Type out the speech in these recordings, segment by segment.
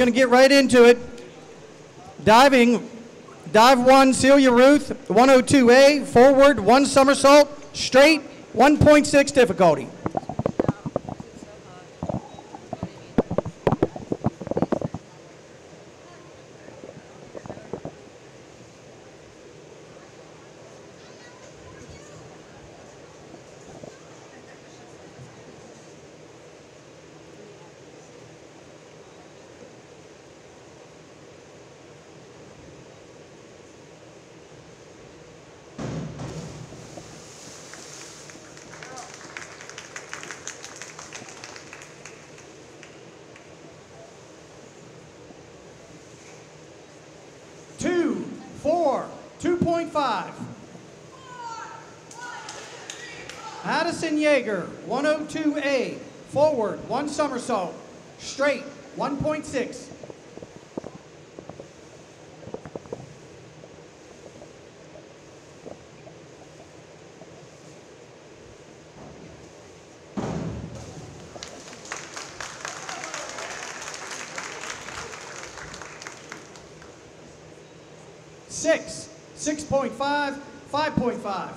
going to get right into it. Diving, dive one, Celia Ruth, 102A, forward, one somersault, straight, 1.6 difficulty. Two, four, 2.5. Yeager, 102A, forward, one somersault, straight, 1.6. Six, 6.5, 5.5.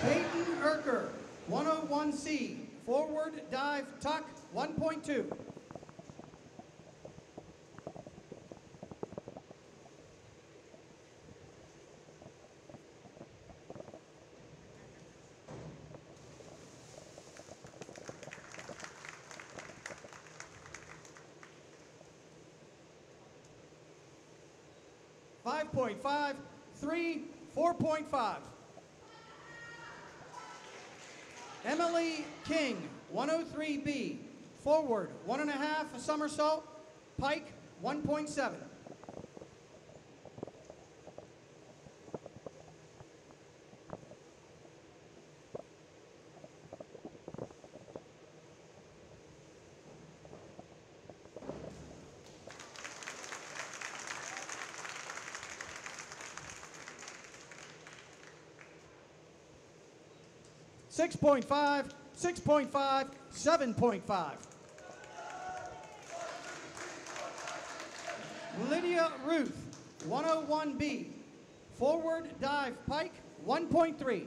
Peyton Erker, 101C, forward, dive, tuck, 1.2. Five point five, three, four point five. Emily King, 103B, forward, one and a half, a somersault, pike, 1.7. Six point five, six point five, seven point five. Lydia Ruth, 101B, forward dive pike, 1.3.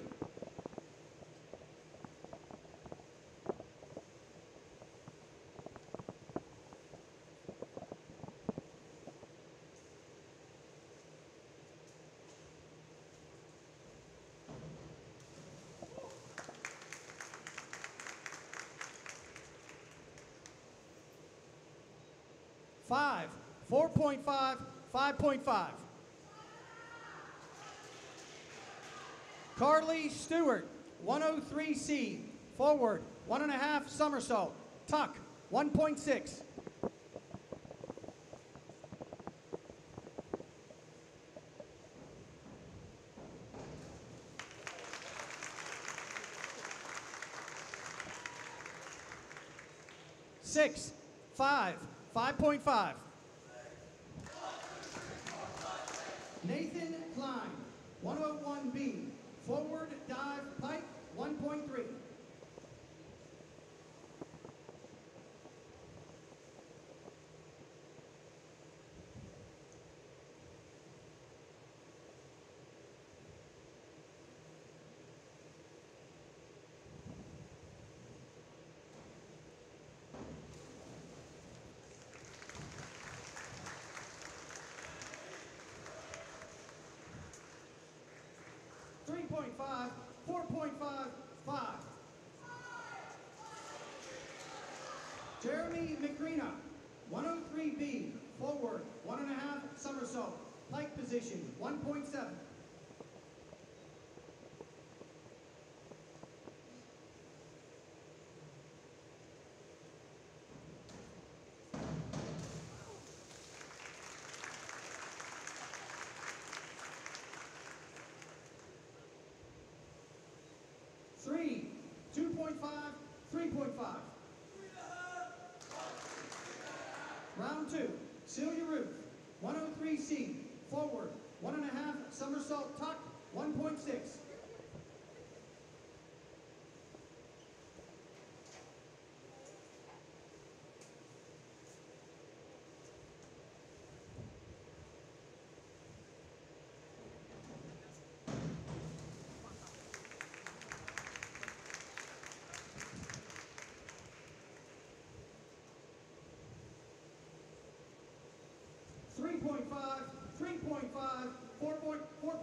Five, 4.5, 5.5. Carly Stewart, 103C, forward, one and a half somersault, tuck, 1.6. Six, 5.5. Jeremy McGreena, 103B, forward, one and a half somersault, plank position, 1.7. Three, 2.5, 3.5. 103C, forward, one and a half, somersault tuck,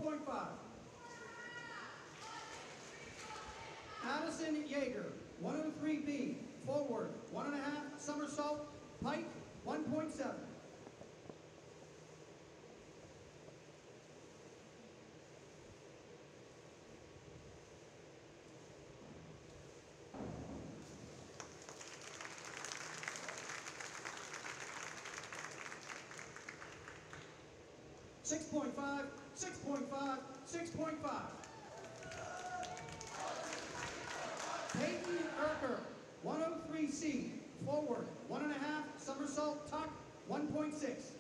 4.5. Addison Yeager, 103B, forward, one and a half, somersault, pike, 1.7. Six point five, six point five, six point five. Peyton Erker, 103C, forward, one and a half, somersault tuck, 1.6.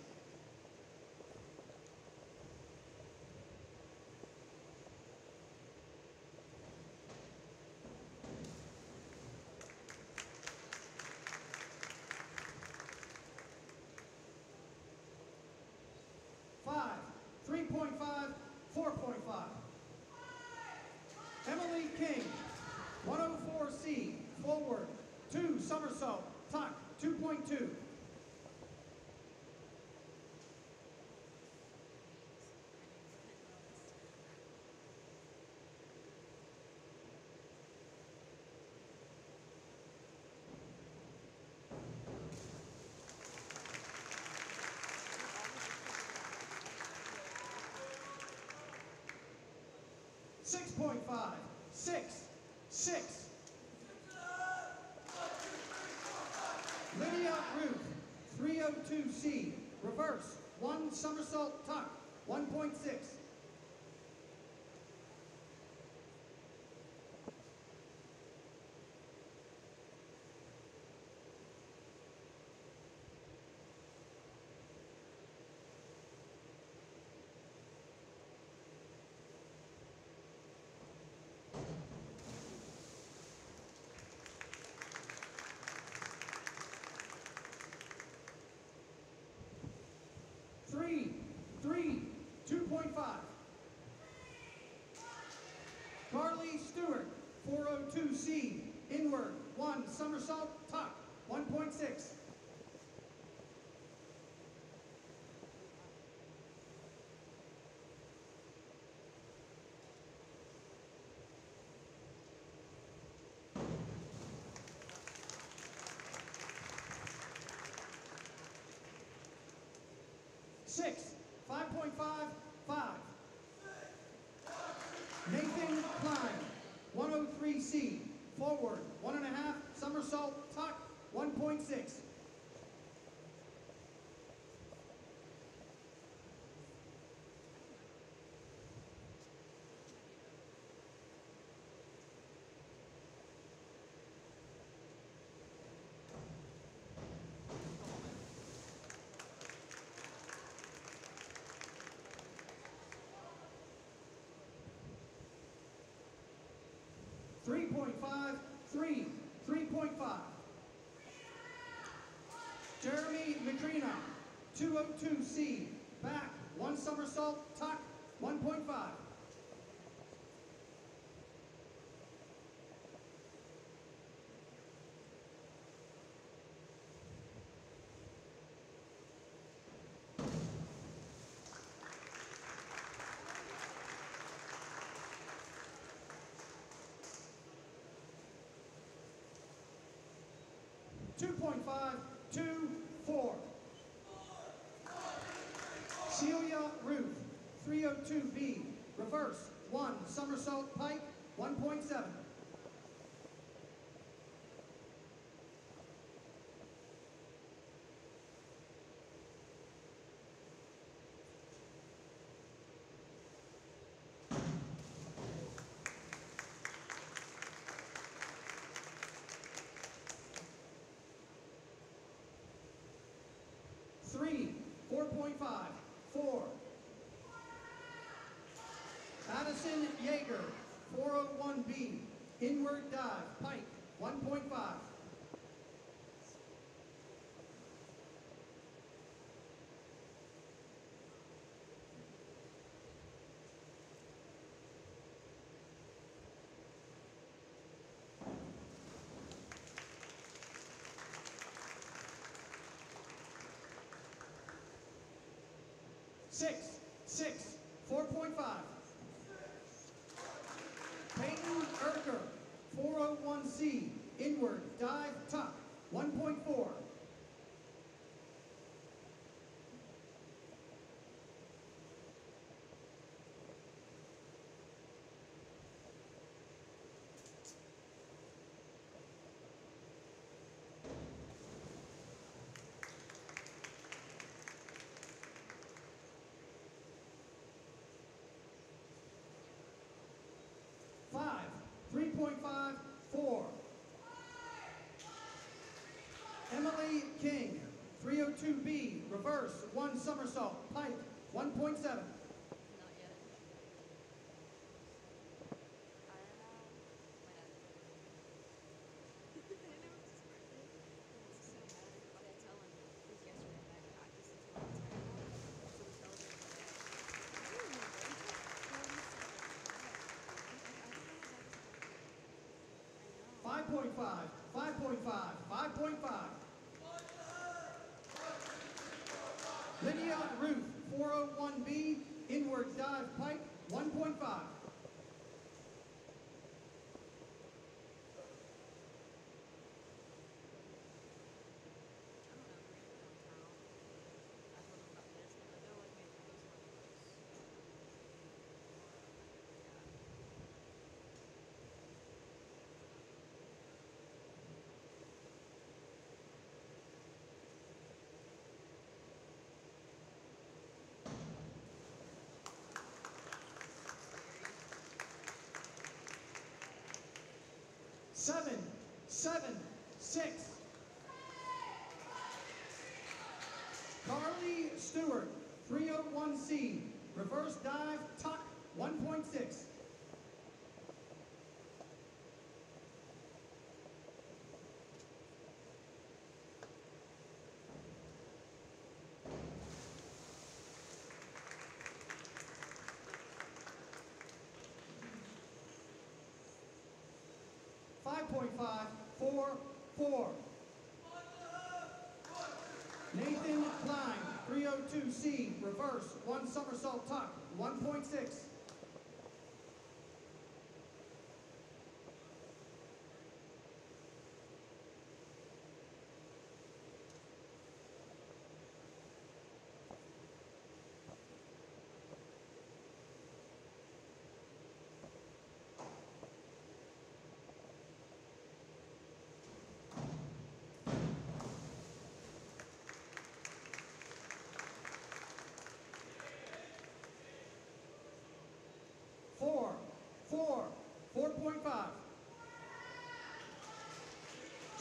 Five, 3.5, 4.5. Emily King, 104C, forward, two, somersault, tuck, 2.2. Six point five, six, six. Ruth, 302C, reverse, one somersault tuck, 1.6. Three, three, 2.5. Carly Stewart, 402C, inward, one, somersault, tuck, 1.6. Six, 5.5, five. Nathan Klein, 103C, forward, one and a half, somersault, tuck, 1.6. Three point five, three, three point five. Jeremy Macrina, 202C, back, one somersault, tuck, 1.5. Two point five, two, four. Celia Ruth, 302B, reverse, one, somersault pike, 1.7. Six, six, 4.5. Peyton Erker, 401C, inward, dive, tuck, 1.4. reverse, one somersault, height 1.7. Five point five, five point five, five point five. seven, seven, six. Carly Stewart, 301C, reverse dive, tuck, 1.6. 3.544. Nathan Klein, 302C, reverse, one somersault tuck, 1.6.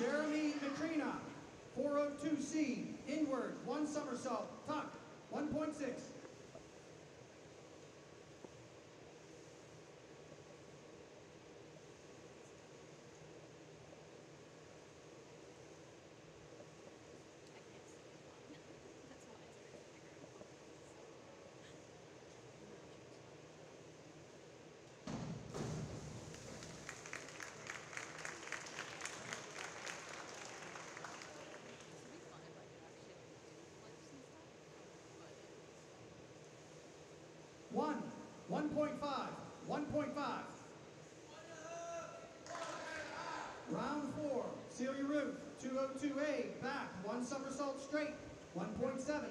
Jeremy Katrina, 402C, inward, one somersault, tuck, 1.6. 1.5, 1.5. Round four, Celia Ruth, 202A, back, one somersault straight, 1.7.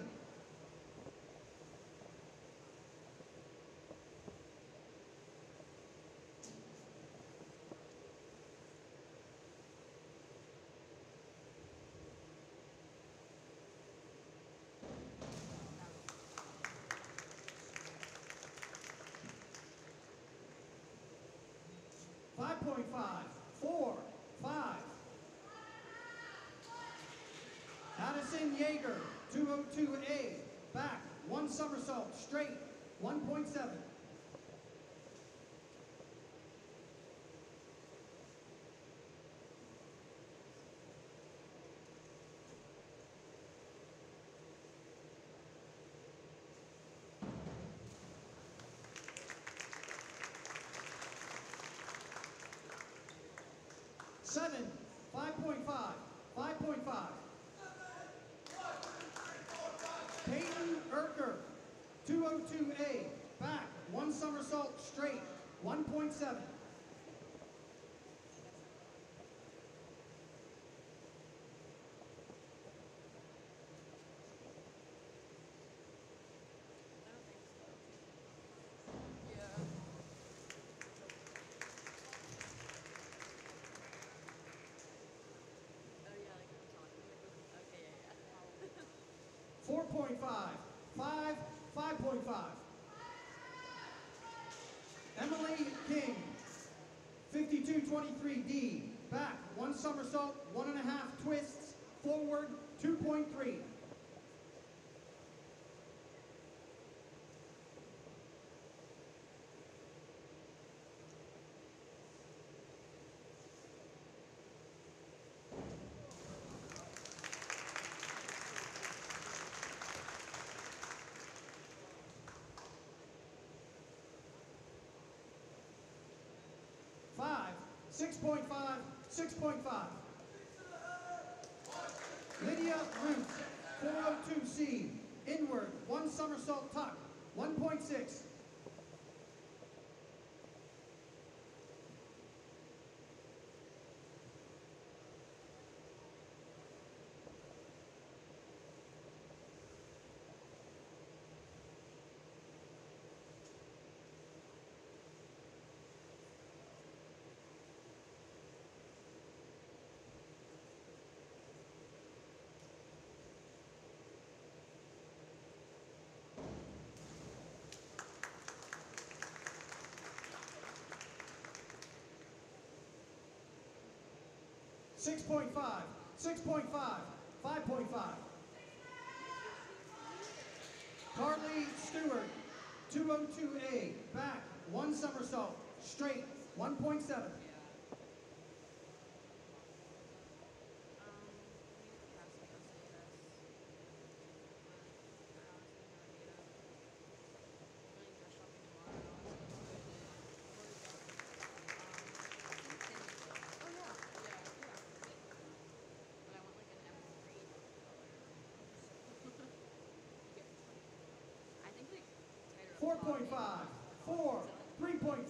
Yeager, 202A, back, one somersault, straight, 1.7. Seven, 202A, back, one somersault straight, 1.7. I don't think so. Yeah. Oh yeah, like I'm talking. Okay, yeah, yeah. 4.5, 5, 5.5. Emily King, 5223D, back, one somersault, one and a half twists, forward, 2.3. Five, 6.5, 6.5. Lydia Ruth, 402C, inward, one somersault tuck, 1.6. 6.5, 6.5, 5.5. Carly Stewart, 202A, back, one somersault, straight, 1.7. 4.5, 4, 3.5.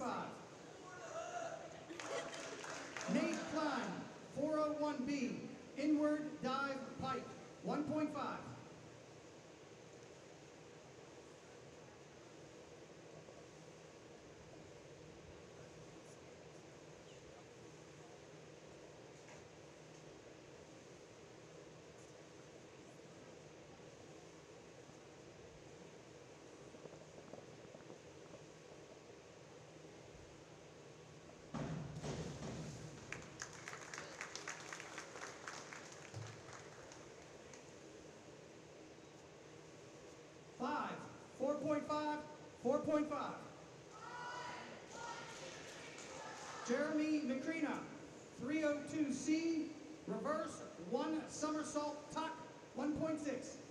Nate Klein, 401B, inward dive. 302C, reverse, one somersault tuck, 1.6.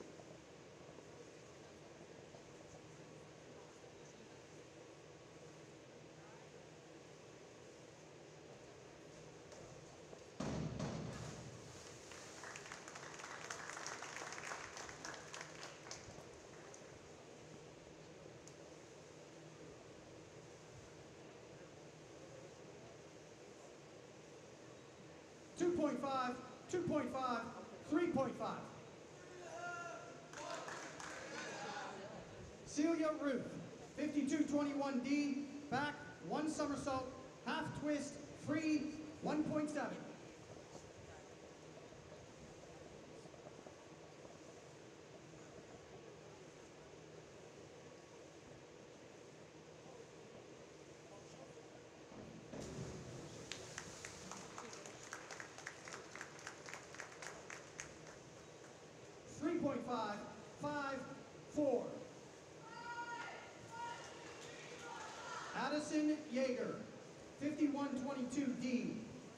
Two point five, two point five, three point five. Celia Ruth, 5221D, back, one somersault, half twist, free, 1.7. Hudson Yeager, 5122D,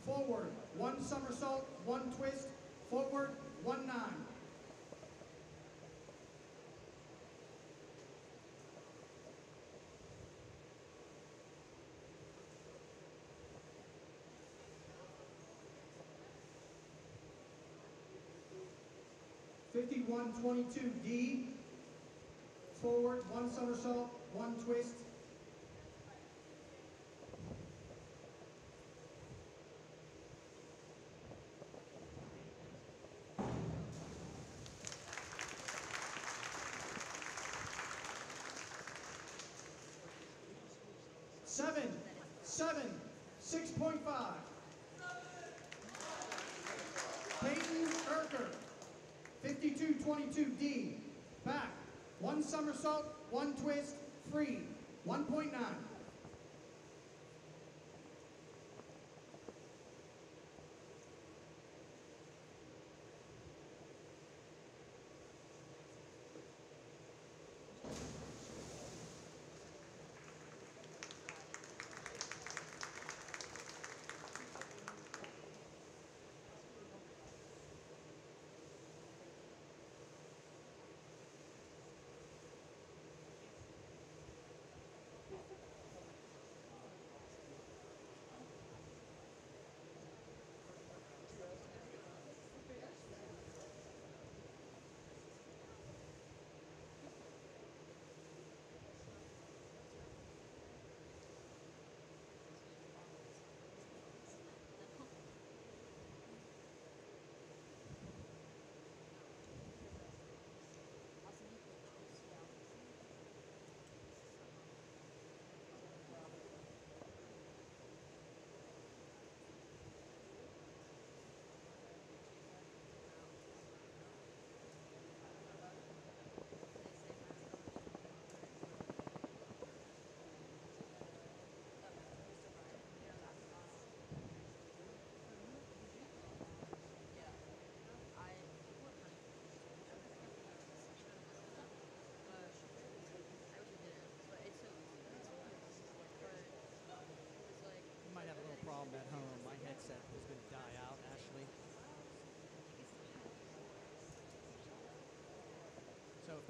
forward, one somersault, one twist, forward, one nine. Fifty-one twenty-two D, forward, one somersault, one twist, 6.5. Peyton Erker, 5222D, back, one somersault, one twist, free, 1.9.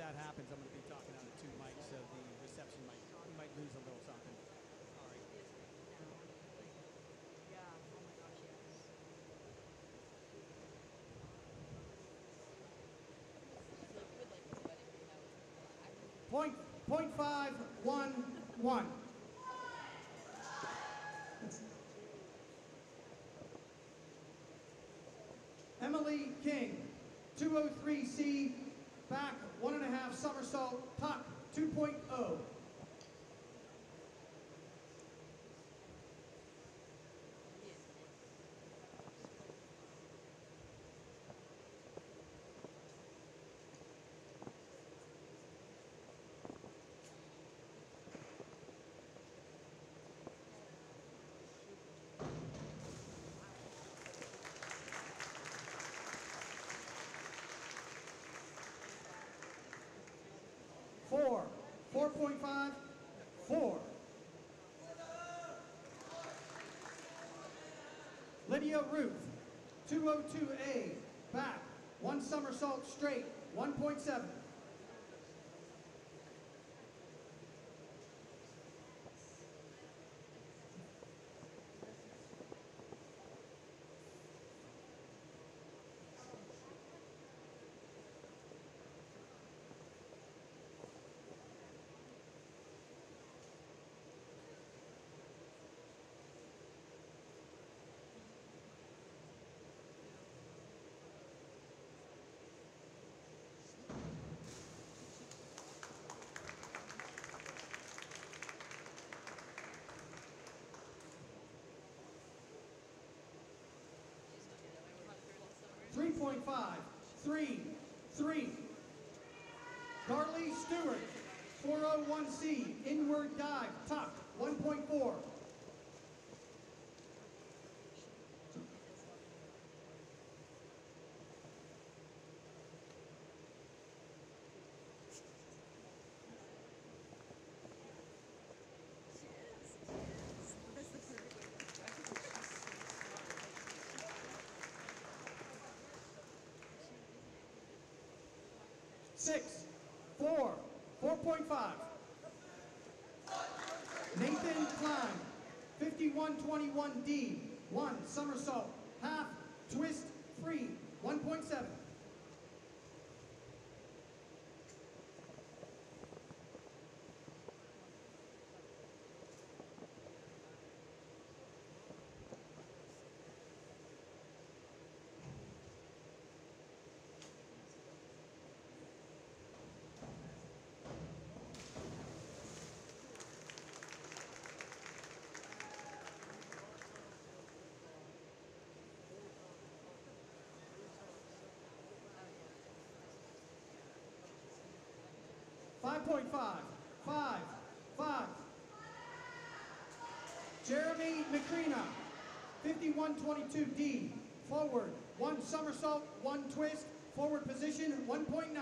that happens, I'm going to be talking on the two mics, so the reception might you might lose a little something. All right. Yeah, my gosh, yes. So you would like the wedding to have Point, point five, one, one. Emily King, 203C, somersault tuck, point. 4.5, four. Lydia Ruth, 202A, back, one somersault straight, 1.7. Three point five, three, three. Carly Stewart, 401C, inward dive, tuck, 1.4. Six, four, 4.5. Nathan Klein, 5121D, one somersault, half, twist, free, 1.7. 5.5, 5, 5. Jeremy McCreena, 5122D, forward, one somersault, one twist, forward position, 1.9.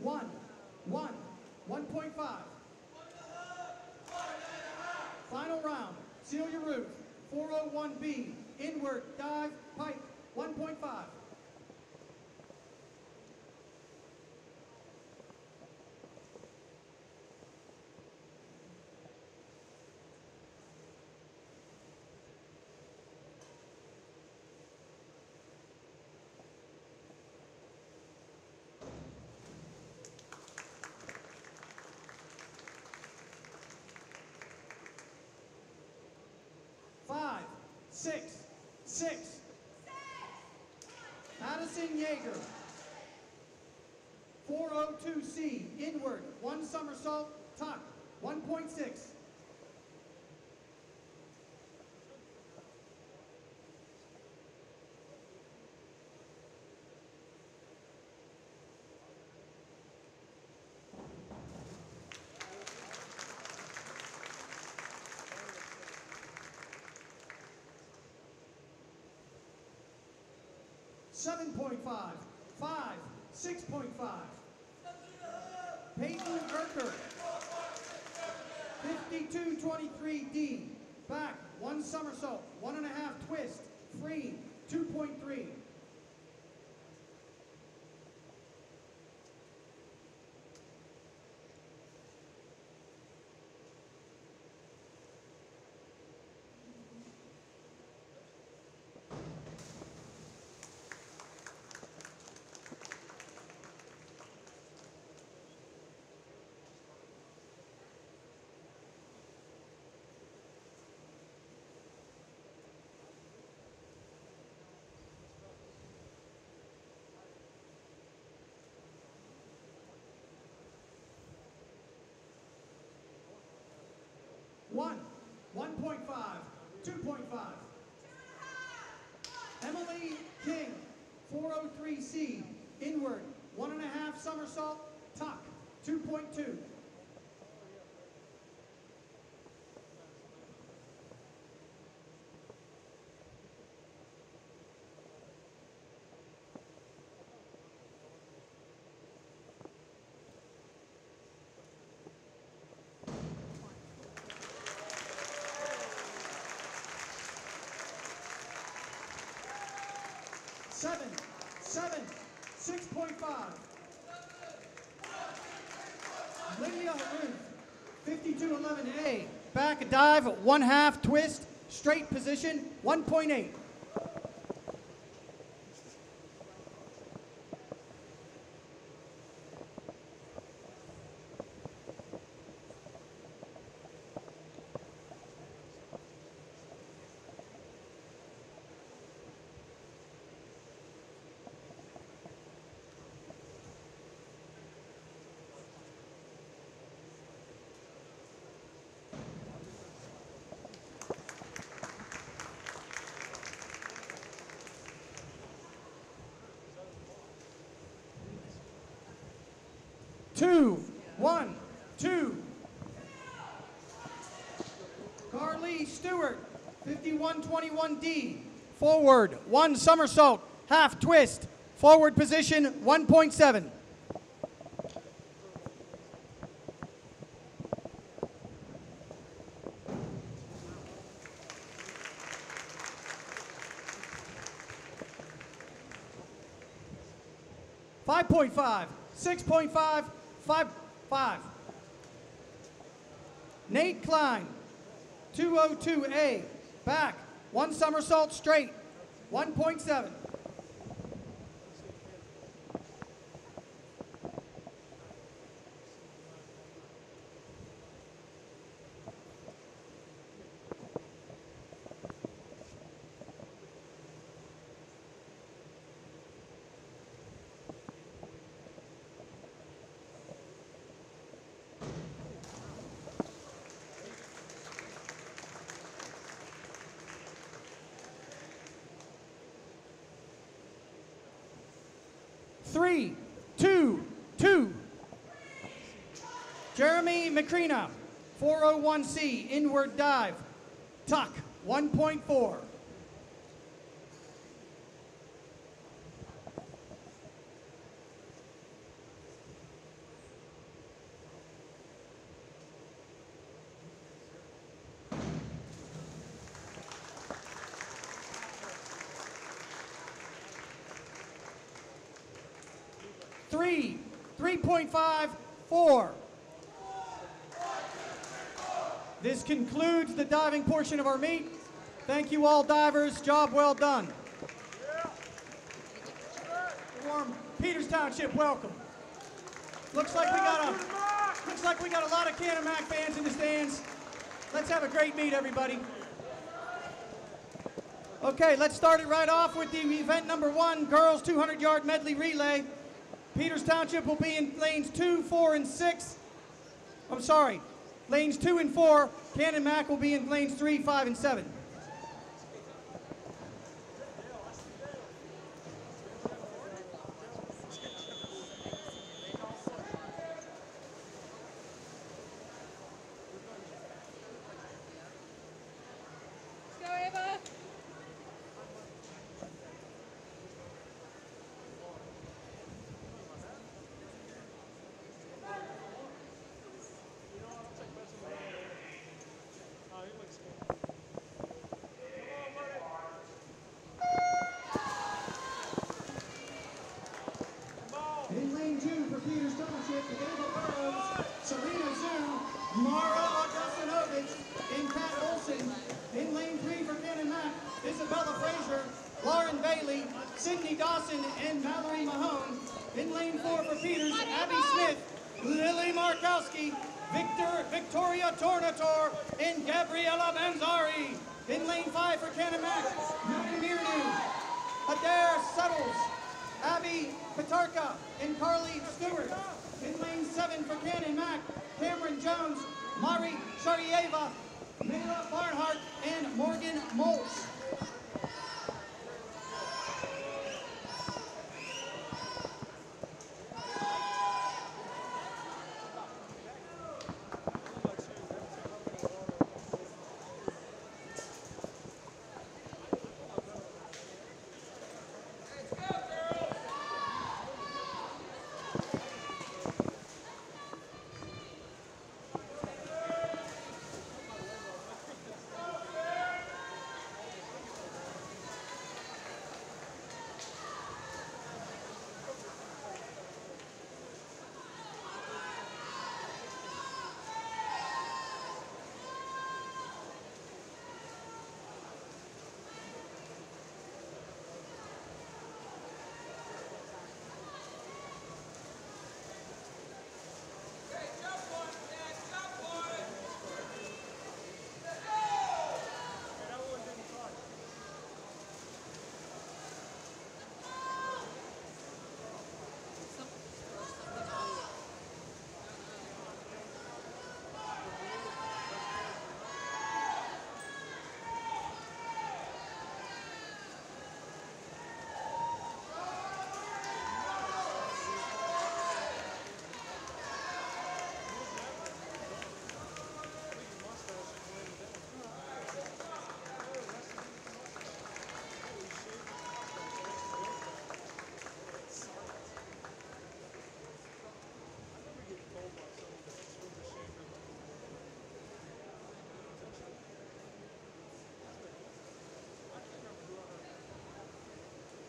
One, one, 1.5. Final round. Celia Ruth. 401B. Inward dive pike. 1.5. Five, six, six. Addison Yeager. 402C, inward, one somersault, tuck, 1.6. 7.5, 5, 6.5. Peyton Erker, 52-23D, back, one somersault, one and a half twist, free, 2.3. 403C, inward, one and a half somersault, tuck, 2.2. Seven, seven, 6.5. Lydia Ruth, 5211A, back dive, one half twist, straight position, 1.8. two, one, two. Carly Stewart, 5121D, forward, one somersault, half twist, forward position, 1.7. Five point five, six point five, five five. Nate Klein, 202A, back, one somersault straight, 1.7. three, two, two. Jeremy Macrina, 401C, inward dive, tuck, 1.4. Three, 3.5. This concludes the diving portion of our meet. Thank you all divers, job well done. Warm Peters Township, welcome. Looks like we got a looks like we got a lot of Canamac fans in the stands. Let's have a great meet, everybody. Okay, let's start it right off with the event number one, girls 200 yard medley relay. Peters Township will be in lanes two, four, and six. I'm sorry, lanes two and four. Canon Mac will be in lanes three, five, and seven. 54 for Peters, Abby Smith, Lily Markowski, Victor, Victoria Tornator, and Gabriella Banzari. In lane five for Canon Canamac, Mirdu, Adair Settles, Abby Petarka, and Carly Stewart. In lane seven for Canon Mac. Cameron Jones, Mari Sharieva, Mila Barnhart, and Morgan Moltz.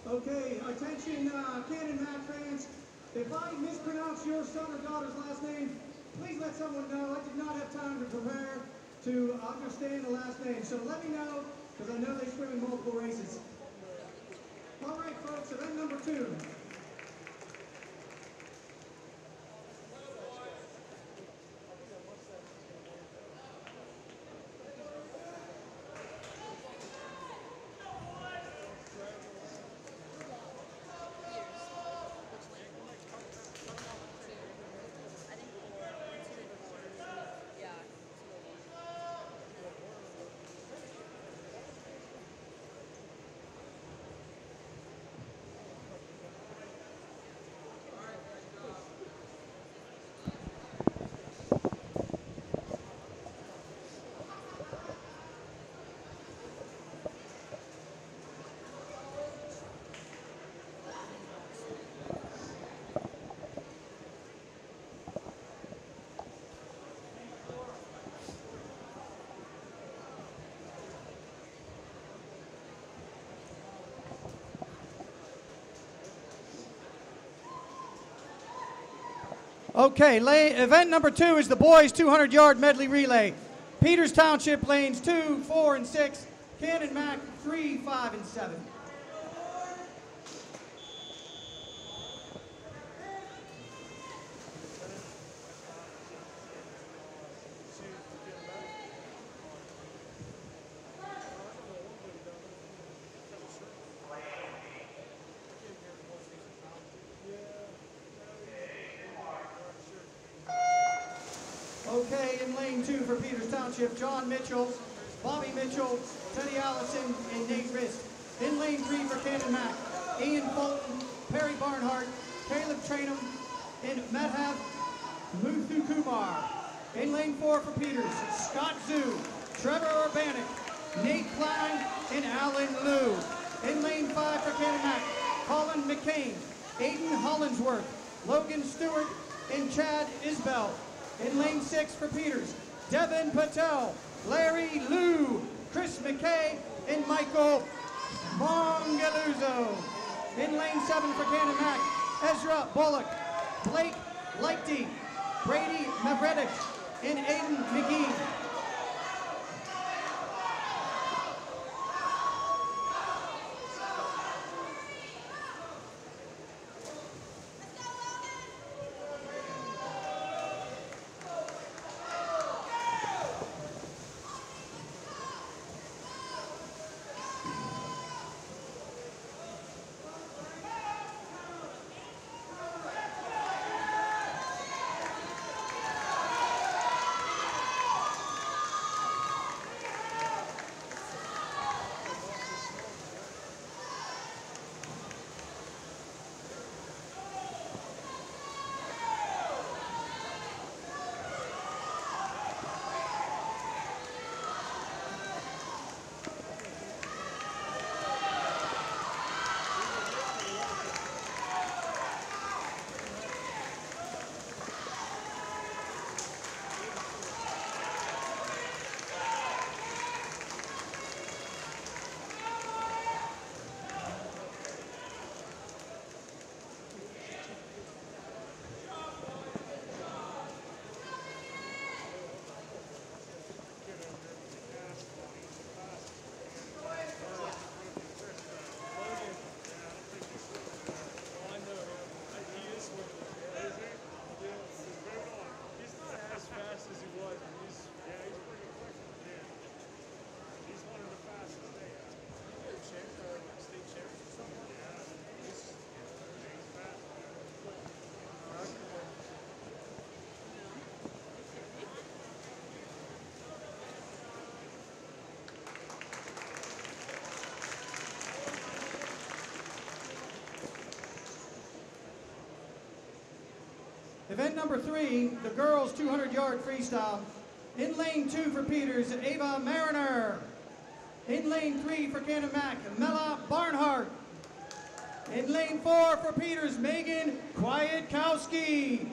Okay, attention, uh, Canon Mac fans. If I mispronounce your son or daughter's last name, please let someone know. I did not have time to prepare to understand the last name. So let me know, because I know they swim in multiple races. All right, folks, event number two. Okay, lay, event number two is the boys 200 yard medley relay. Peters Township lanes two, four, and six. Canon Mac three, five, and seven. Lane two for Peters Township, John Mitchell, Bobby Mitchell, Teddy Allison, and Nate Rist. In lane three for Canon Mac, Ian Fulton, Perry Barnhart, Caleb Trainum, and Madhav Muthu Kumar. In lane four for Peters, Scott Zoo, Trevor Urbanik, Nate Klein, and Alan Liu. In lane five for Canon Mac, Colin McCain, Aiden Hollinsworth, Logan Stewart, and Chad Isbell. In lane six for Peters, Devin Patel, Larry Liu, Chris McKay, and Michael Mongaluzzo. In lane seven for Canon Mac, Ezra Bullock, Blake Lighty, Brady Mavredich, and Aiden McGee. Event number three, the girls 200 yard freestyle. In lane two for Peters, Ava Mariner. In lane three for Canon Mac, Mila Barnhart. In lane four for Peters, Megan Kwiatkowski.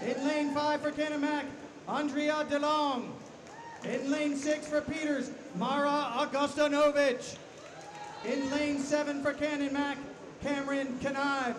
In lane five for Canon Mac, Andrea DeLong. In lane six for Peters, Mara Augustanovich. In lane seven for Canon Mac, Cameron Kanive.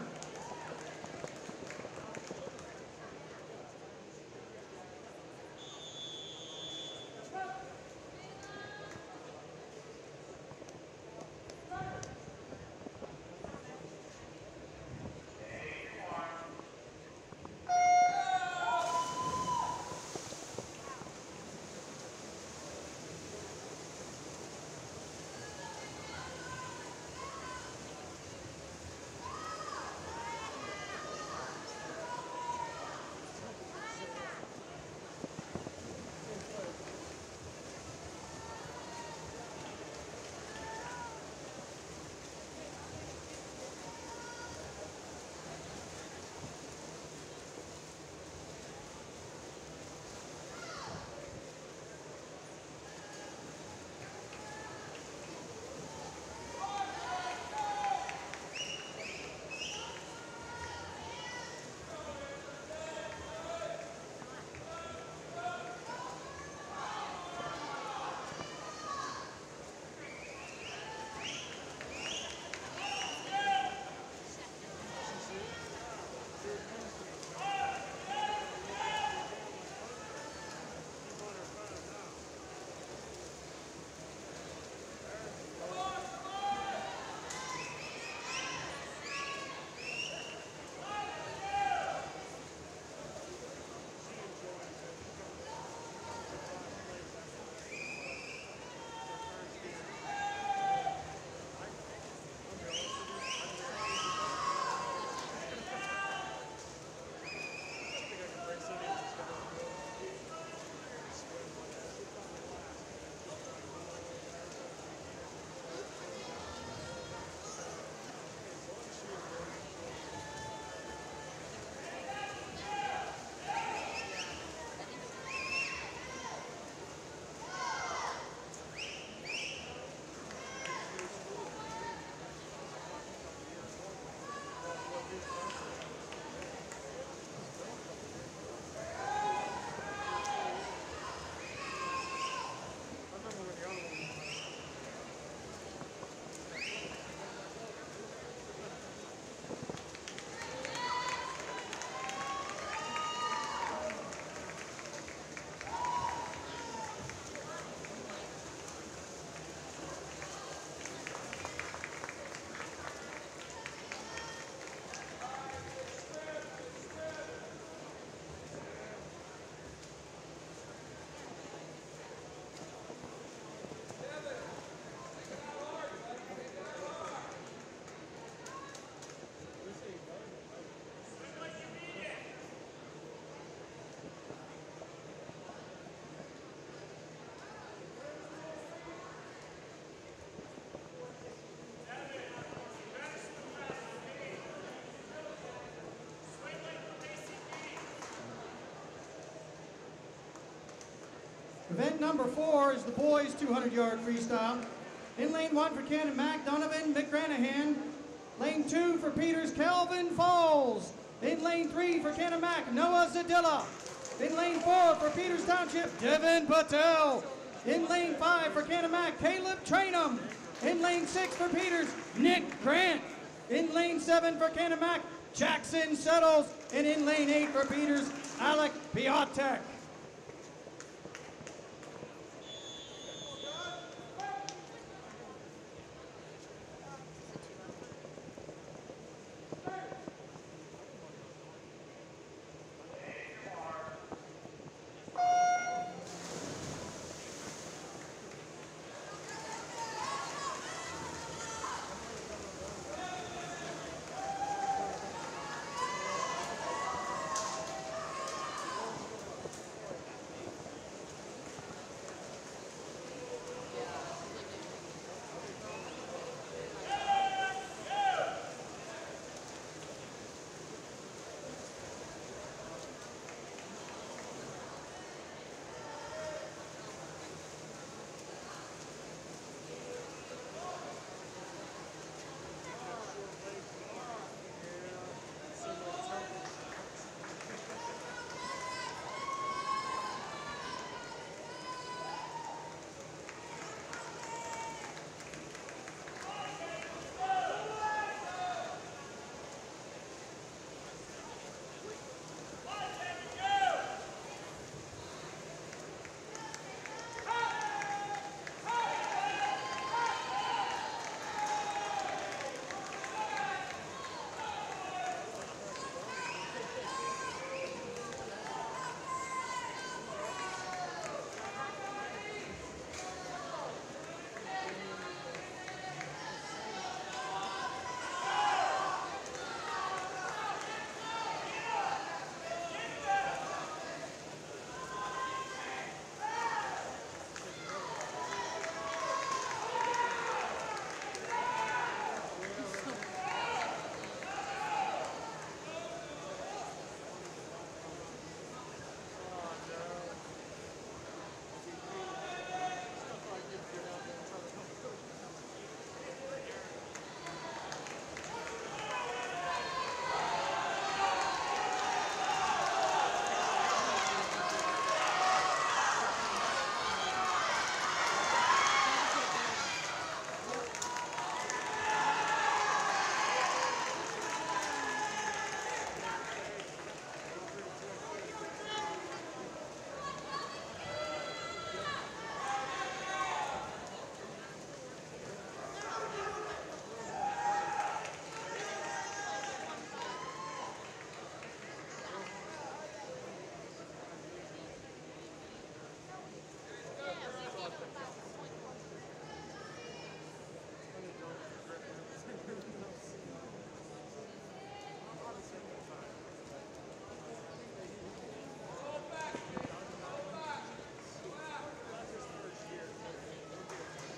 Event number four is the boys 200 yard freestyle. In lane one for Canon Mac, Donovan McGranahan. Lane two for Peters, Kelvin Falls. In lane three for Canon Mac, Noah Zadilla. In lane four for Peters Township, Devin Patel. In lane five for Canon Mac, Caleb Trainum. In lane six for Peters, Nick Grant. In lane seven for Canon Mac, Jackson Settles. And in lane eight for Peters, Alec Piatek.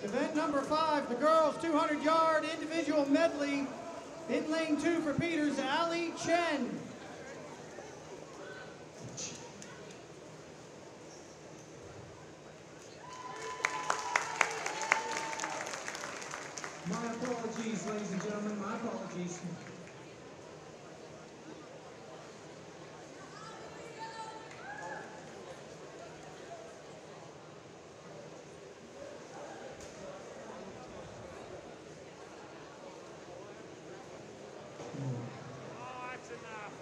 Event number five, the girls 200 yard individual medley. In lane two for Peters, Ali Chen. My apologies, ladies and gentlemen, my apologies. Oh, that's enough.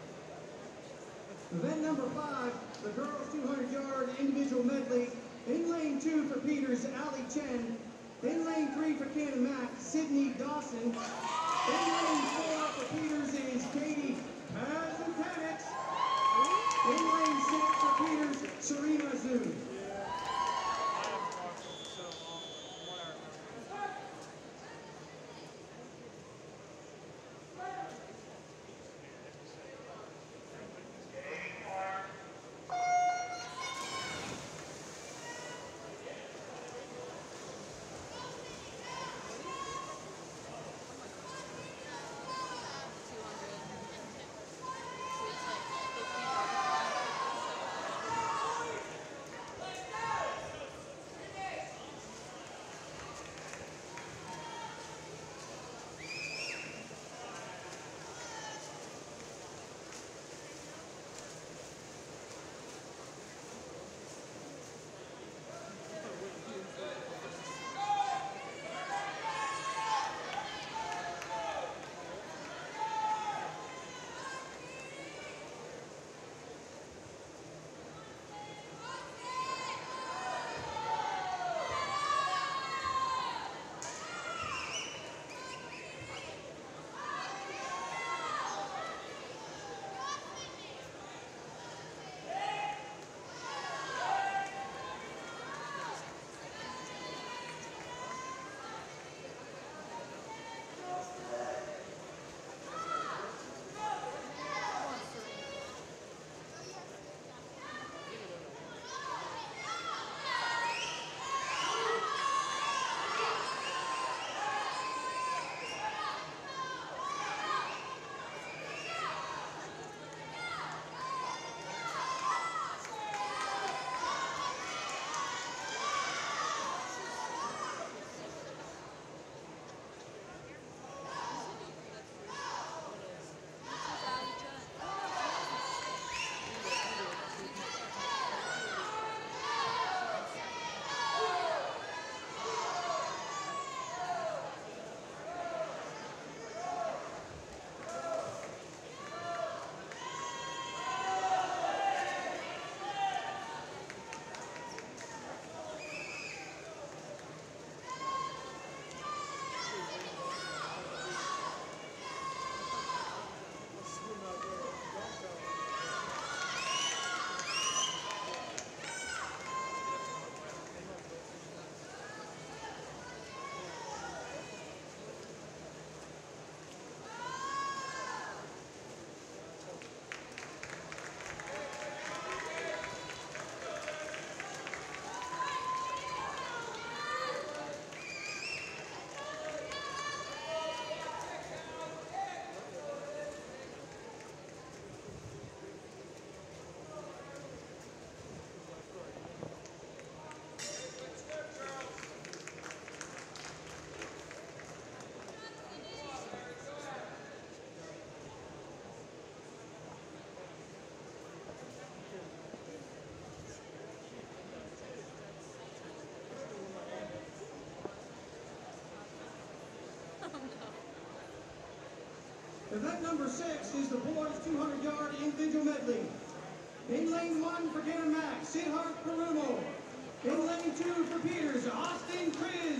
Event number five, the girls 200 yard individual medley. In lane two for Peters, Ali Chen. In lane three for Canon Mac, Sydney Dawson. In lane four for Peters is Katie Pazentanix. In lane six for Peters, Sharima Zoon. Event number six is the boys 200-yard individual medley. In lane one for Mac, Sidharth Perumal. In lane two for Peters, Austin Kriz.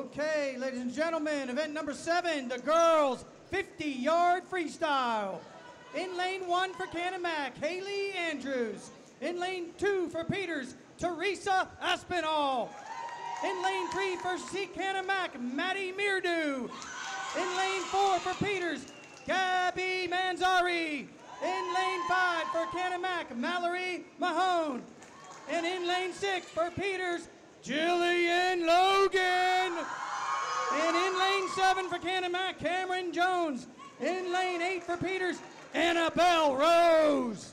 Okay, ladies and gentlemen, event number seven, the girls 50-yard freestyle. In lane one for Canamac, Haley Andrews. In lane two for Peters, Teresa Aspinall. In lane three for C. Canamac, Maddie Mirdu. In lane four for Peters, Gabby Manzari. In lane five for Canamac, Mallory Mahone. And in lane six for Peters, Jillian Logan. Seven for Canamac, Cameron Jones. In lane eight for Peters, Annabelle Rose.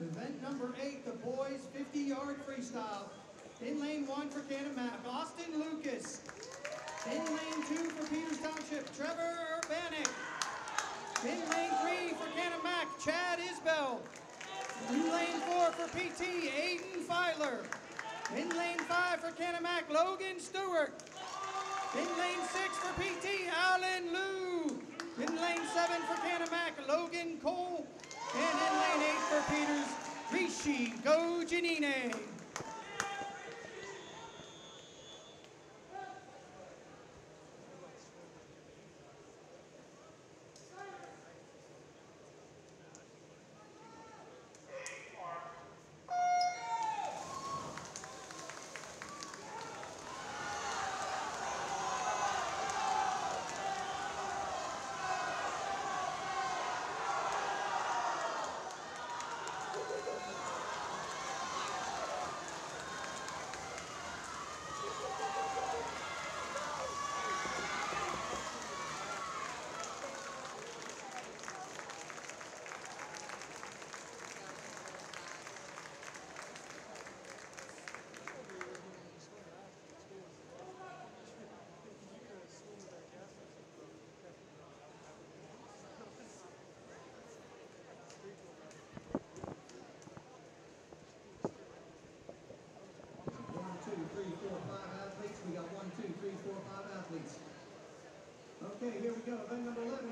Event number eight, the boys 50-yard freestyle. In lane one for Canamac, Austin Lucas. In lane two for Peters Township, Trevor Urbanek. In lane three for Canamac, Chad Isbell. In lane four for PT, Aiden Filer. In lane five for Canamac, Logan Stewart. In lane six for PT, Alan Liu. In lane seven for Canamac, Logan Cole. And in lane eight for Peters, Gojanine. One, two, three, four, five athletes. We got one, two, three, four, five athletes. Okay, here we go. Event number 11,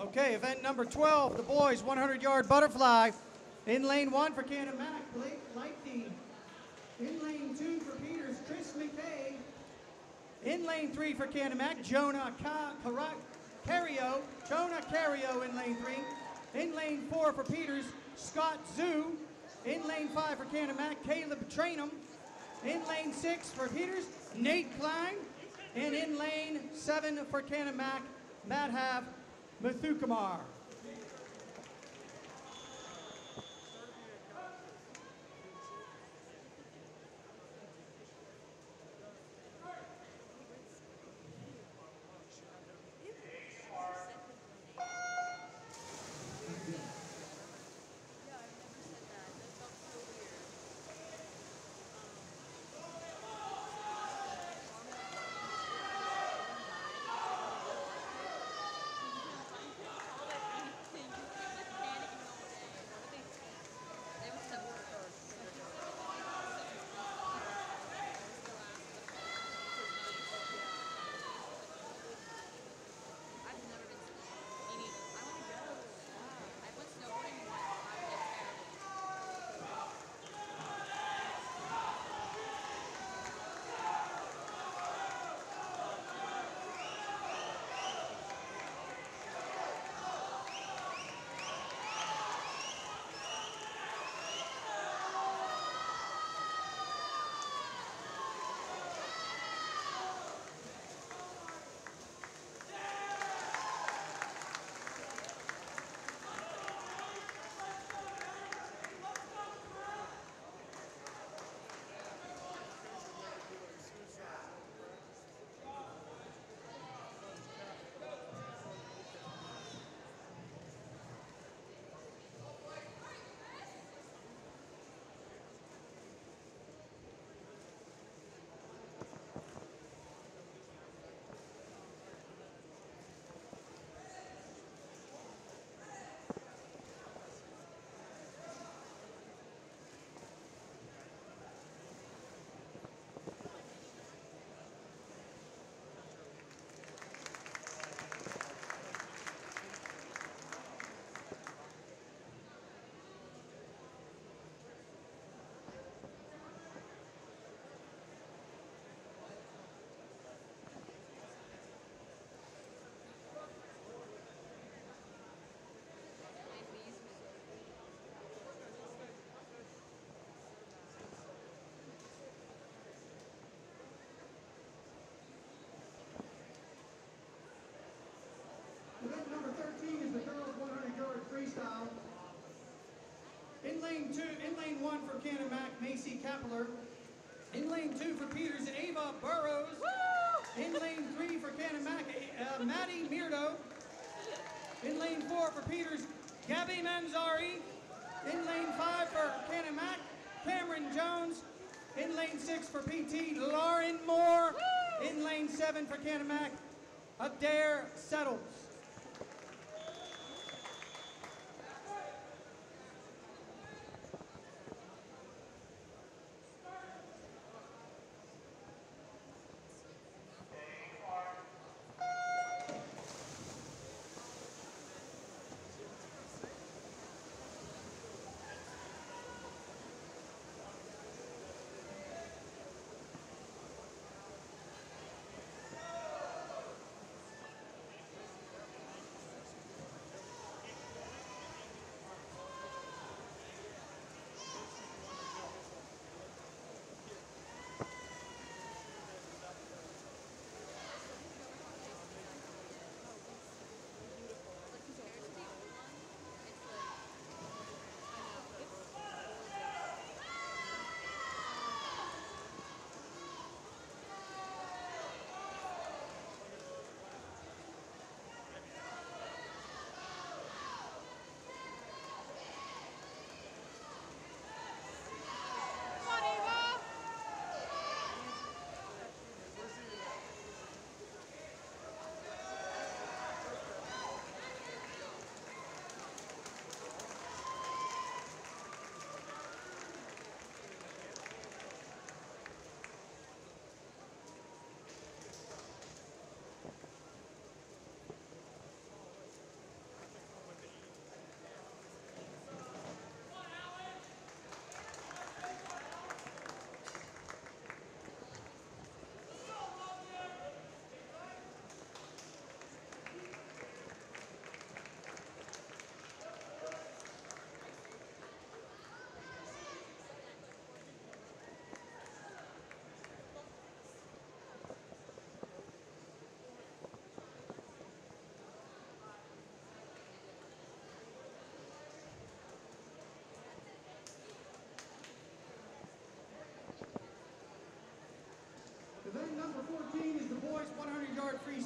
Okay, event number 12, the boys 100 yard butterfly. In lane one for Canon Mac, Blake Lightning. In lane two for Peters, Chris McVeigh. In lane three for Canon Mac, Jonah Ca- Cara- Cario. Jonah Cario in lane three. In lane four for Peters, Scott Zoo. In lane five for Canon Mac, Caleb Trainum. In lane six for Peters, Nate Klein. And in lane seven for Canon Mac, Matt Have, Muthukumar. Lane one for Canon Mac, Macy Kapler. In lane two for Peters, Ava Burrows. In lane three for Canon Mac, uh, Maddie Mirdo. In lane four for Peters, Gabby Manzari. In lane five for Canon Mac, Cameron Jones. In lane six for PT, Lauren Moore. In lane seven for Canon Mac, Adair Settles.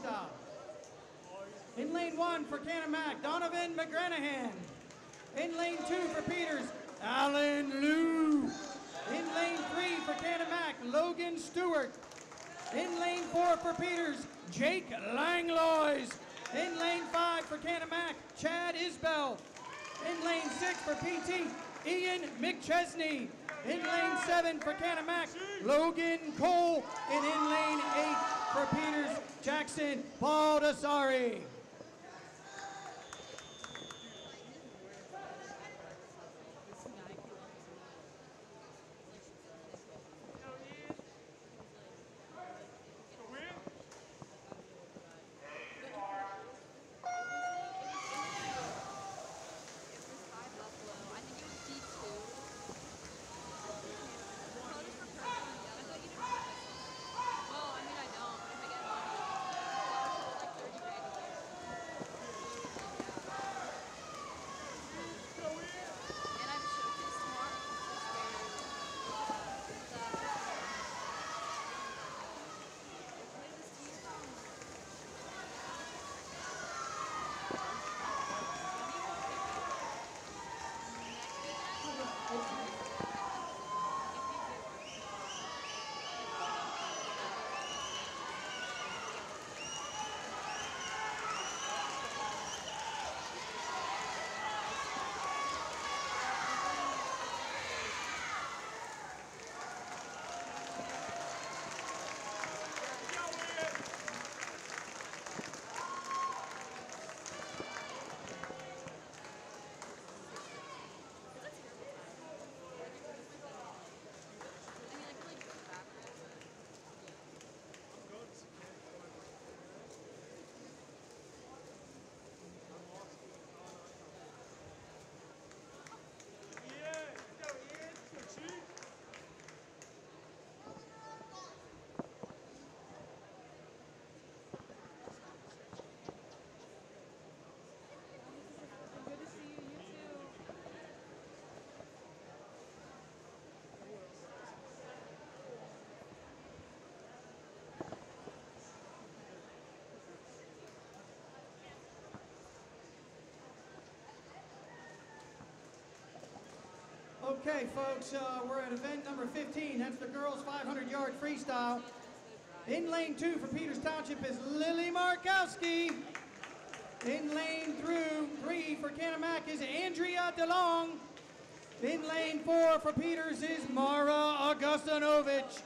Freestyle. In lane one for Canon Mac, Donovan McGranahan. In lane two for Peters, Alan Liu. In lane three for Canon Mac, Logan Stewart. In lane four for Peters, Jake Langlois. In lane five for Canon Mac, Chad Isbell. In lane six for PT, Ian McChesney. In lane seven for Canon Mac, Logan Cole. And in lane eight for Peters, Jackson Baldessari. Okay, folks, uh, we're at event number 15. That's the girls' 500-yard freestyle. In lane two for Peters Township is Lily Markowski. In lane through three for Canon Mac is Andrea DeLong. In lane four for Peters is Mara Augustinovich.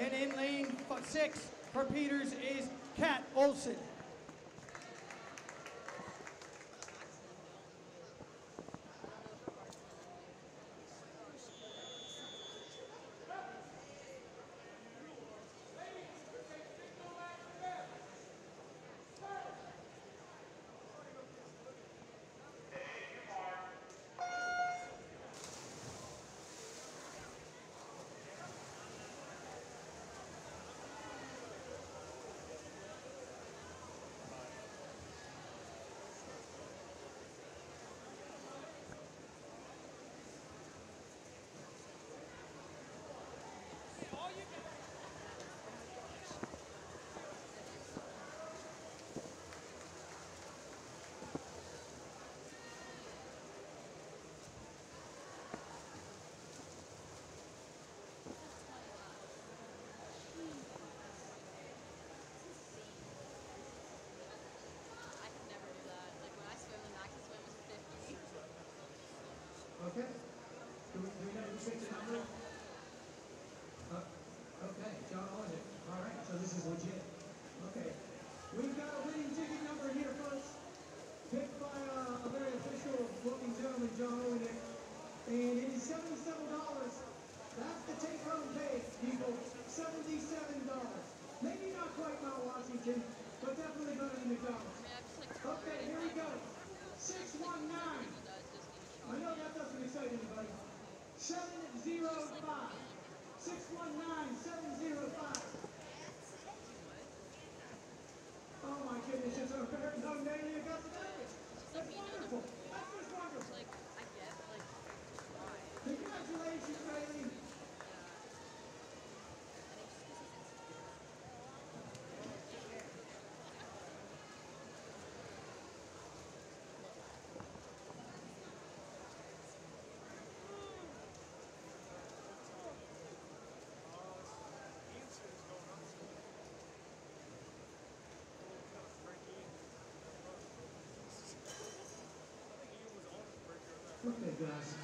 And in lane six for Peters is Kat Olson. Look at that grass.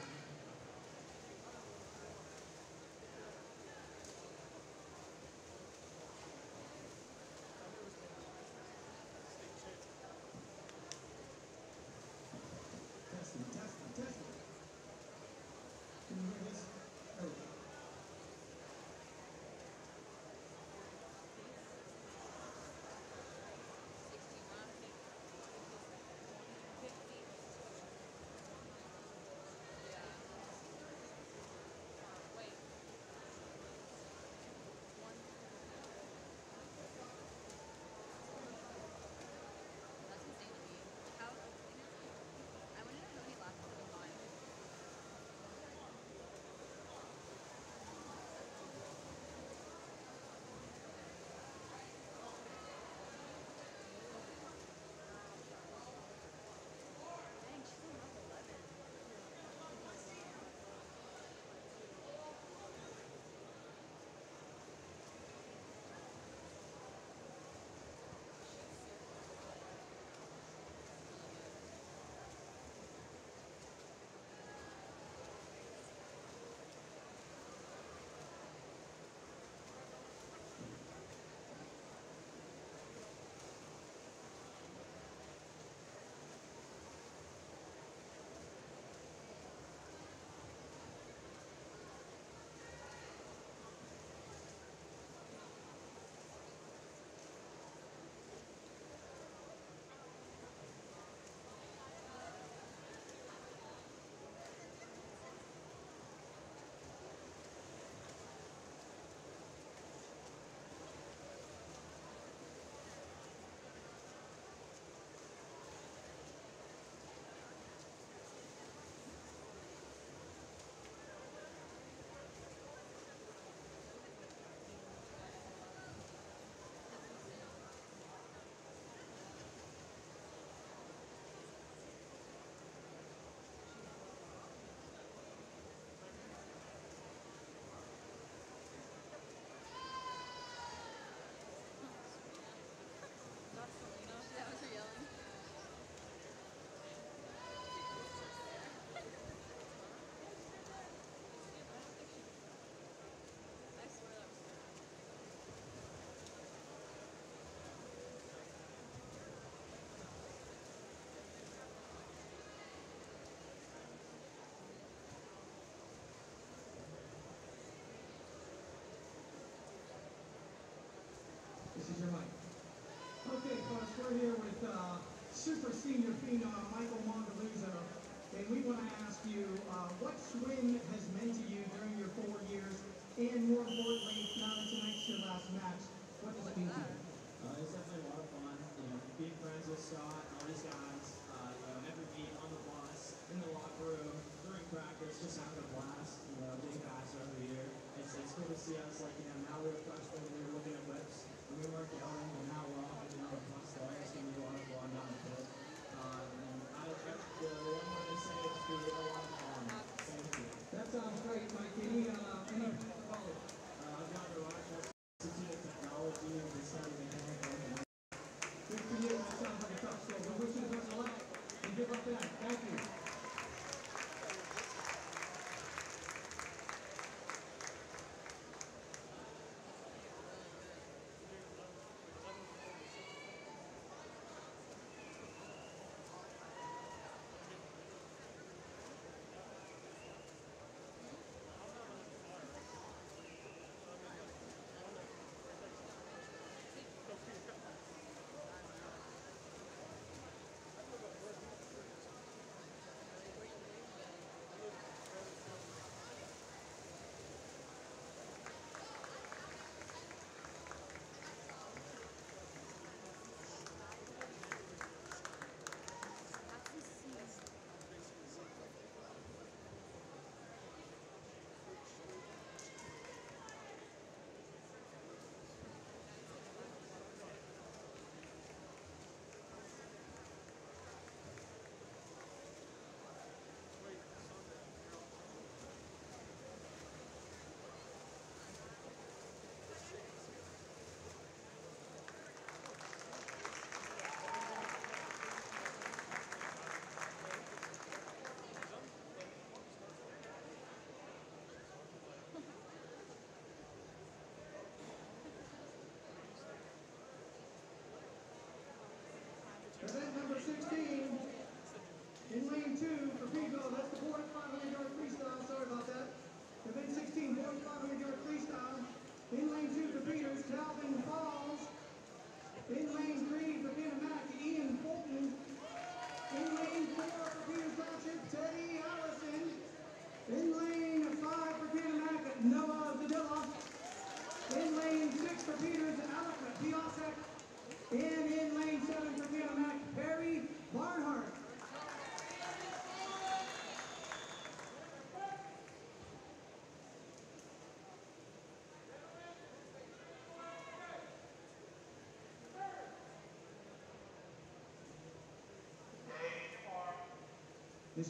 Okay,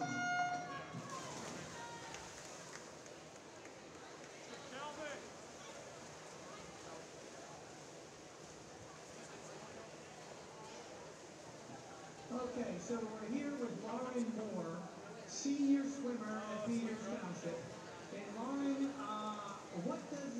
so we're here with Lauren Moore, senior swimmer at Peters Township. And Lauren, uh, what does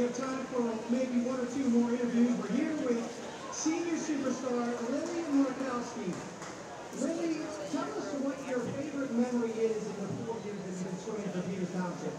We have time for maybe one or two more interviews. We're here with senior superstar Lily Markowski. Lily, tell us what your favorite memory is in the four years that you've been swimming for Peters Township.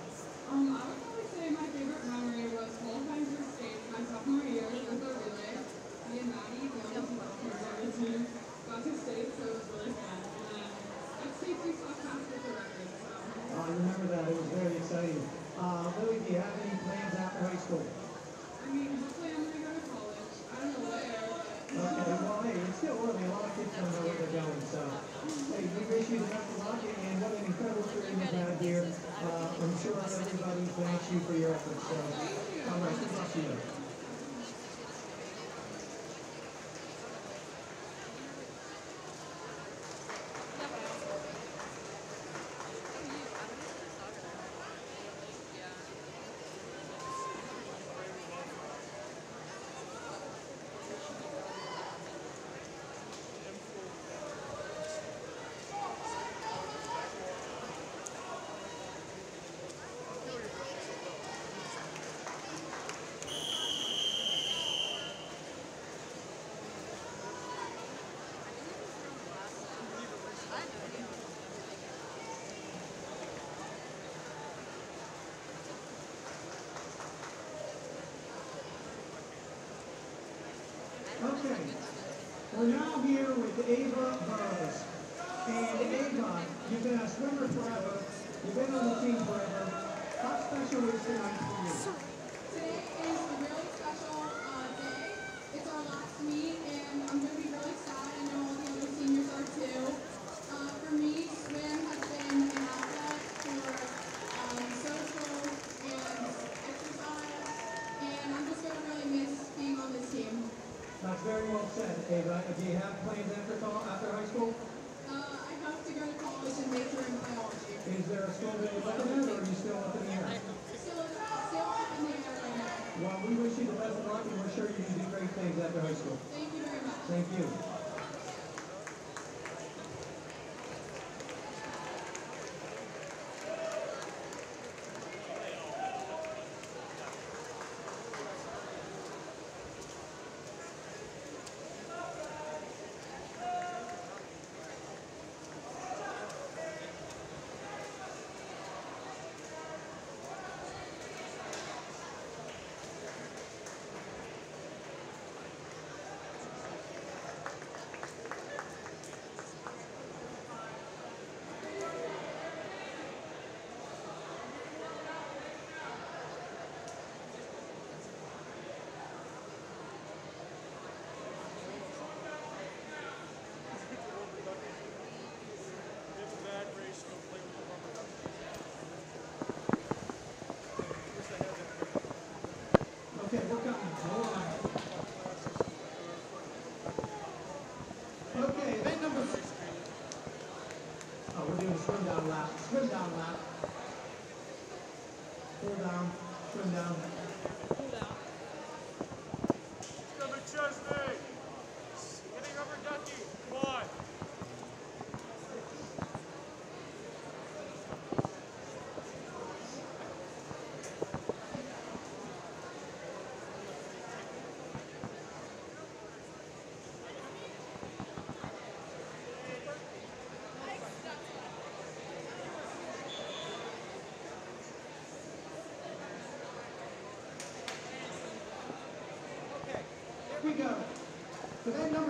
We're now here with Ava Burrows. And Ava, you've been a swimmer for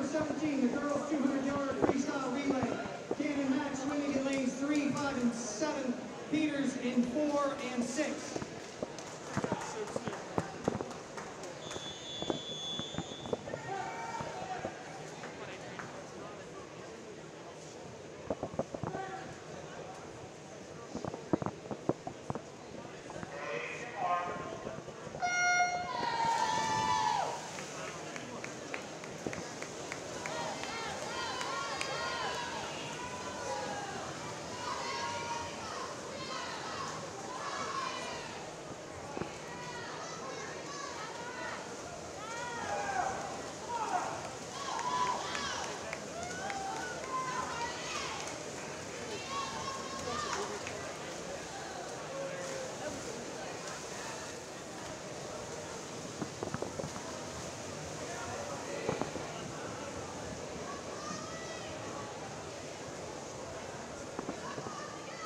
number 17, the girls 200 yard freestyle relay. Cannon Max swimming in lanes 3, 5, and 7. Peters in 4 and 6.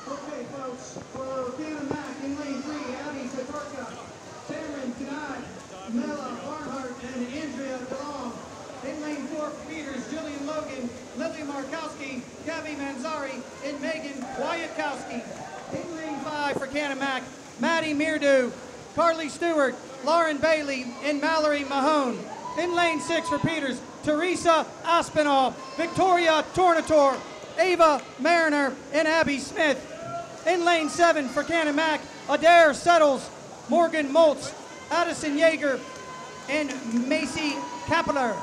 Okay, folks, for Canon Mac in lane 3, Abby Tatarka, Cameron Kanai, Mila Barnhart, and Andrea DeLong. In lane 4 for Peters, Jillian Logan, Lily Markowski, Gabby Manzari, and Megan Wyatkowski. In lane 5 for Canon Mac, Maddie Meardu, Carly Stewart, Lauren Bailey, and Mallory Mahone. In lane 6 for Peters, Teresa Aspinall, Victoria Tornator, Ava Mariner, and Abby Smith. In lane 7 for Canon Mac, Adair Settles, Morgan Moltz, Addison Yeager, and Macy Kappeler.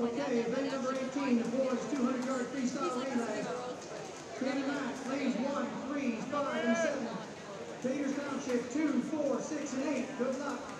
Okay, event number 18, the boys 200 yard freestyle relay. Canon Mac, lanes 1, 3, 5, and 7. Peters Township 2, 4, 6, and 8. Good luck.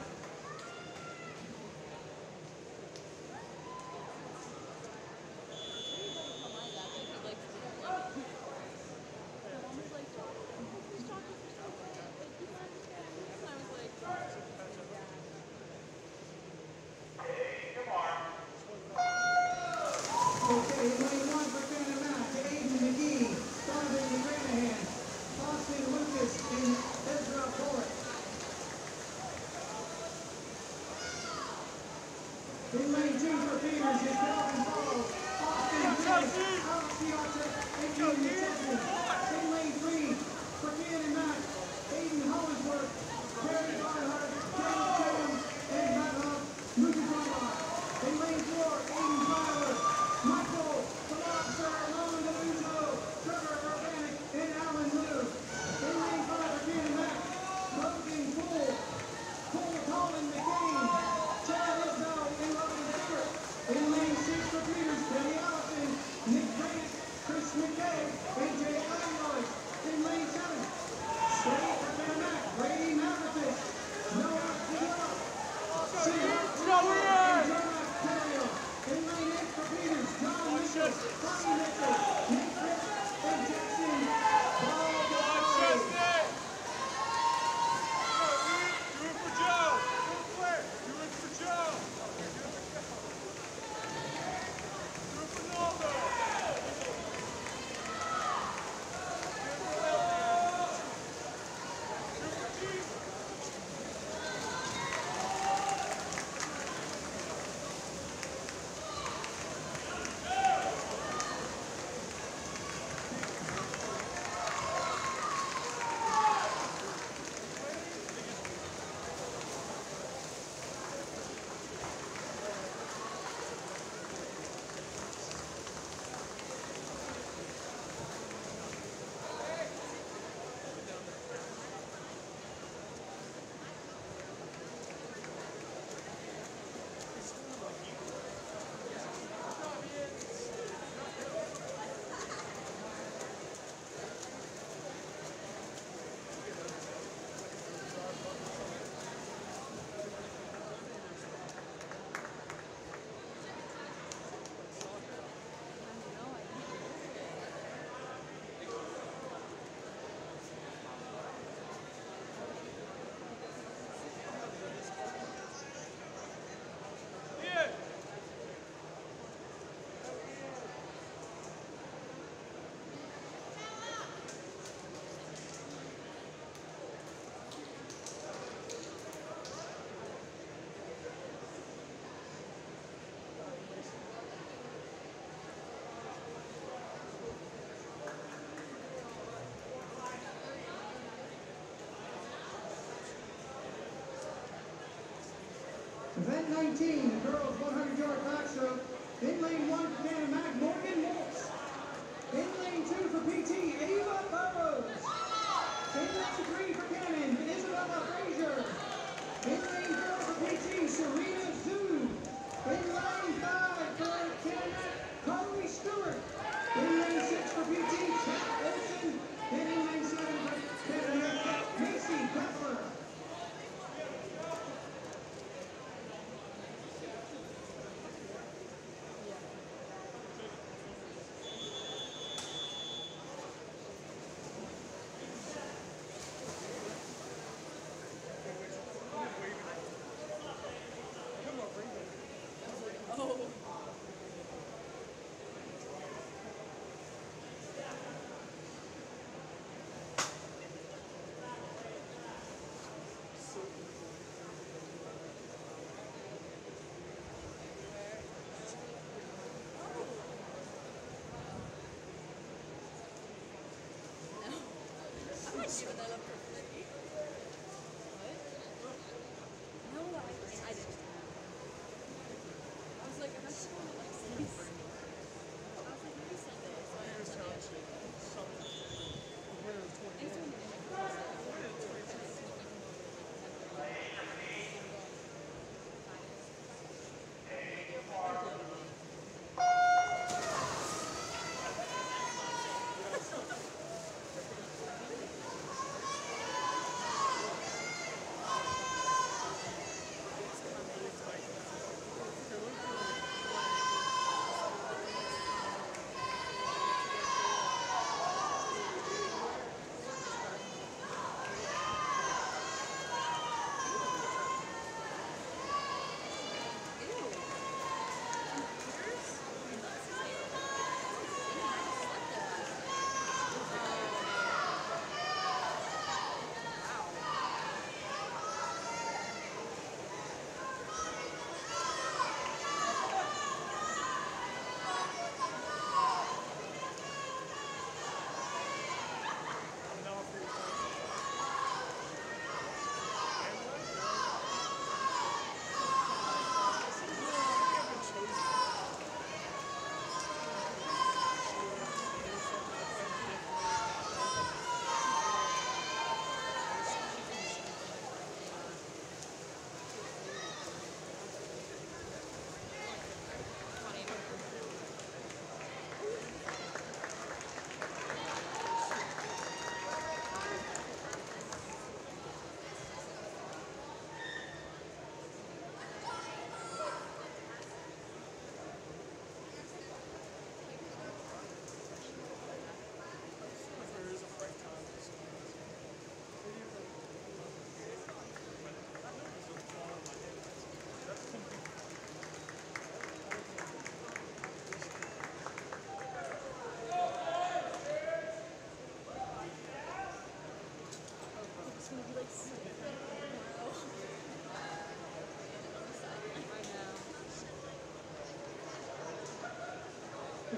Nineteen.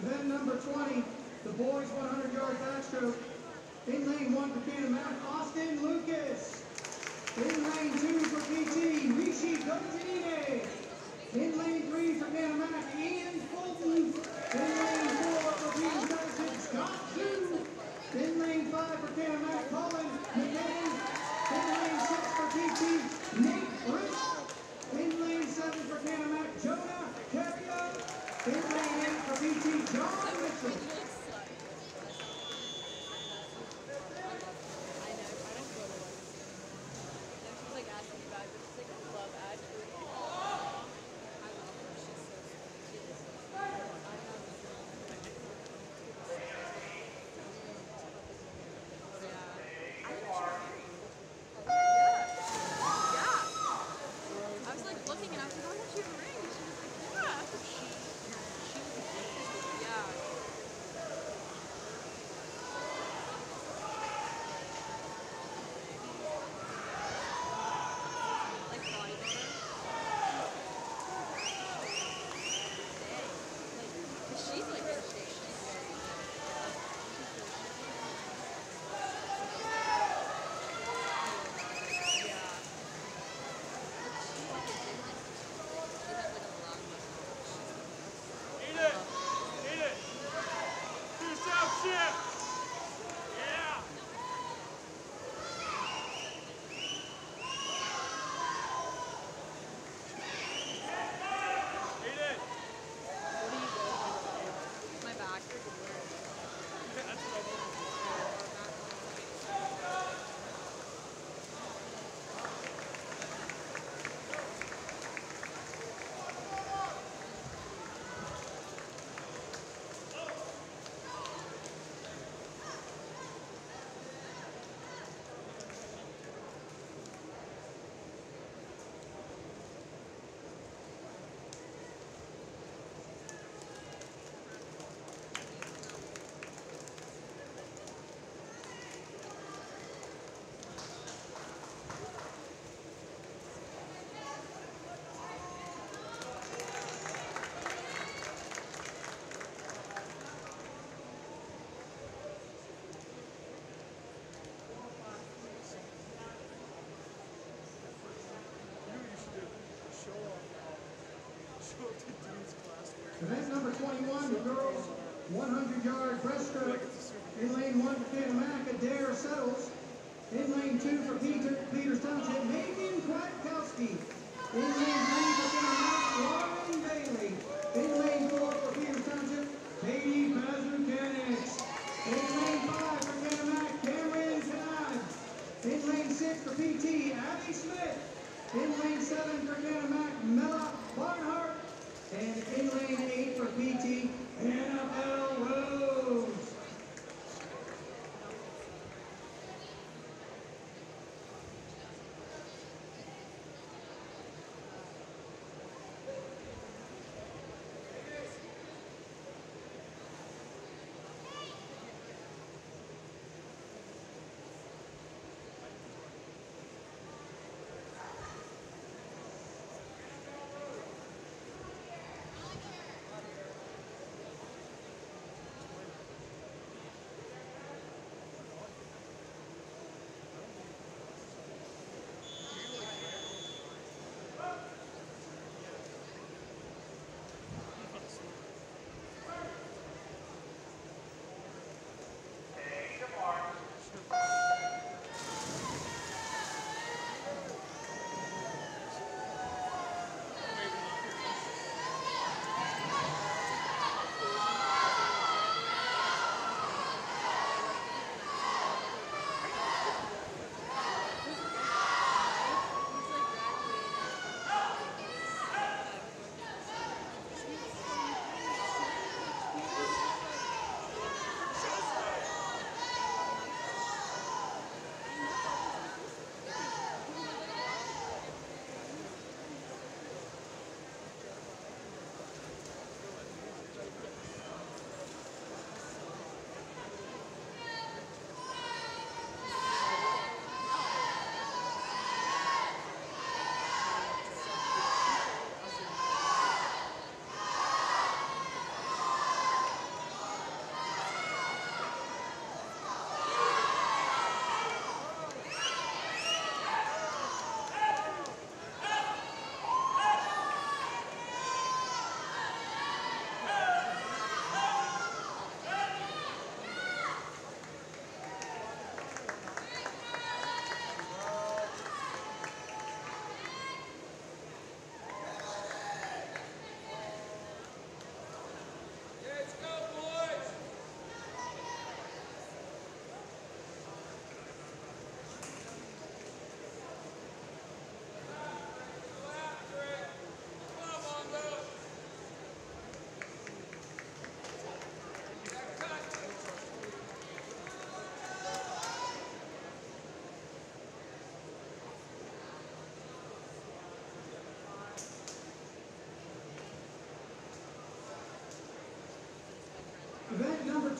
Event then number 20, the boys 100 yard backstroke. In lane one for Canon Mac, Austin Lucas. In lane two for PT, Rishi Gotinine. Event number 21, the girls 100-yard breaststroke. In lane one for Canon Mac, Adair settles. In lane two for Peter, Peters Township, Megan Kwiatkowski. In lane three for Canon Mac, Lauren Bailey. In lane four for Peters Township, Katie Bazukanix. In lane five for Canon Mac, Cameron Canad. In lane six for PT, Abby Smith. In lane seven for Ganamac, Mila Barnhart. And in lane eight for PT, Annabelle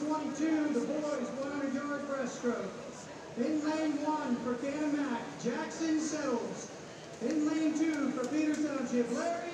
22, the boys 100-yard breaststroke. In lane one for Canon Mac, Jackson Settles. In lane two for Peters Township, Larry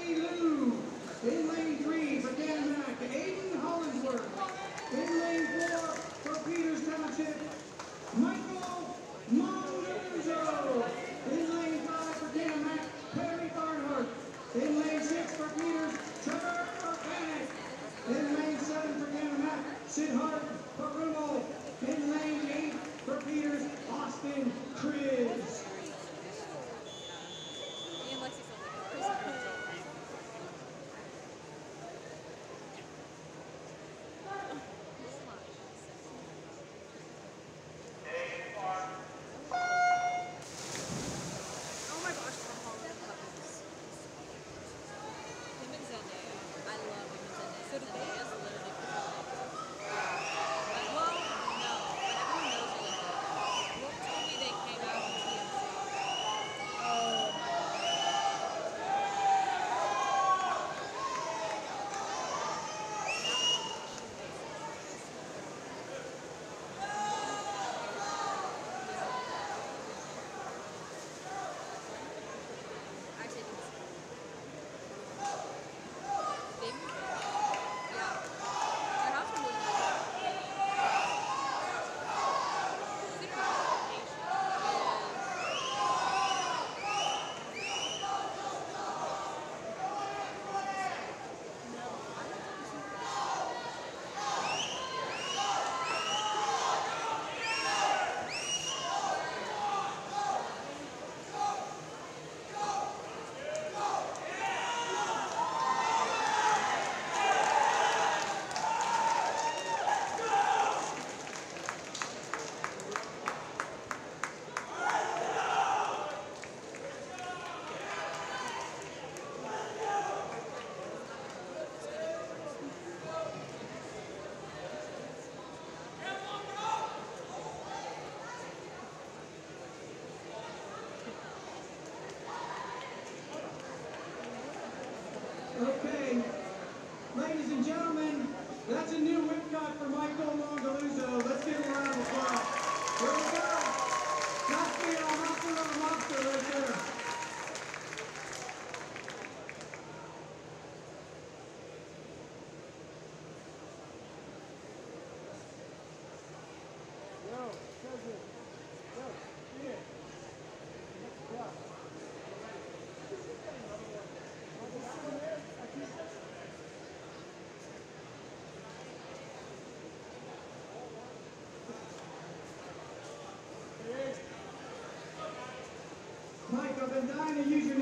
Dying to use your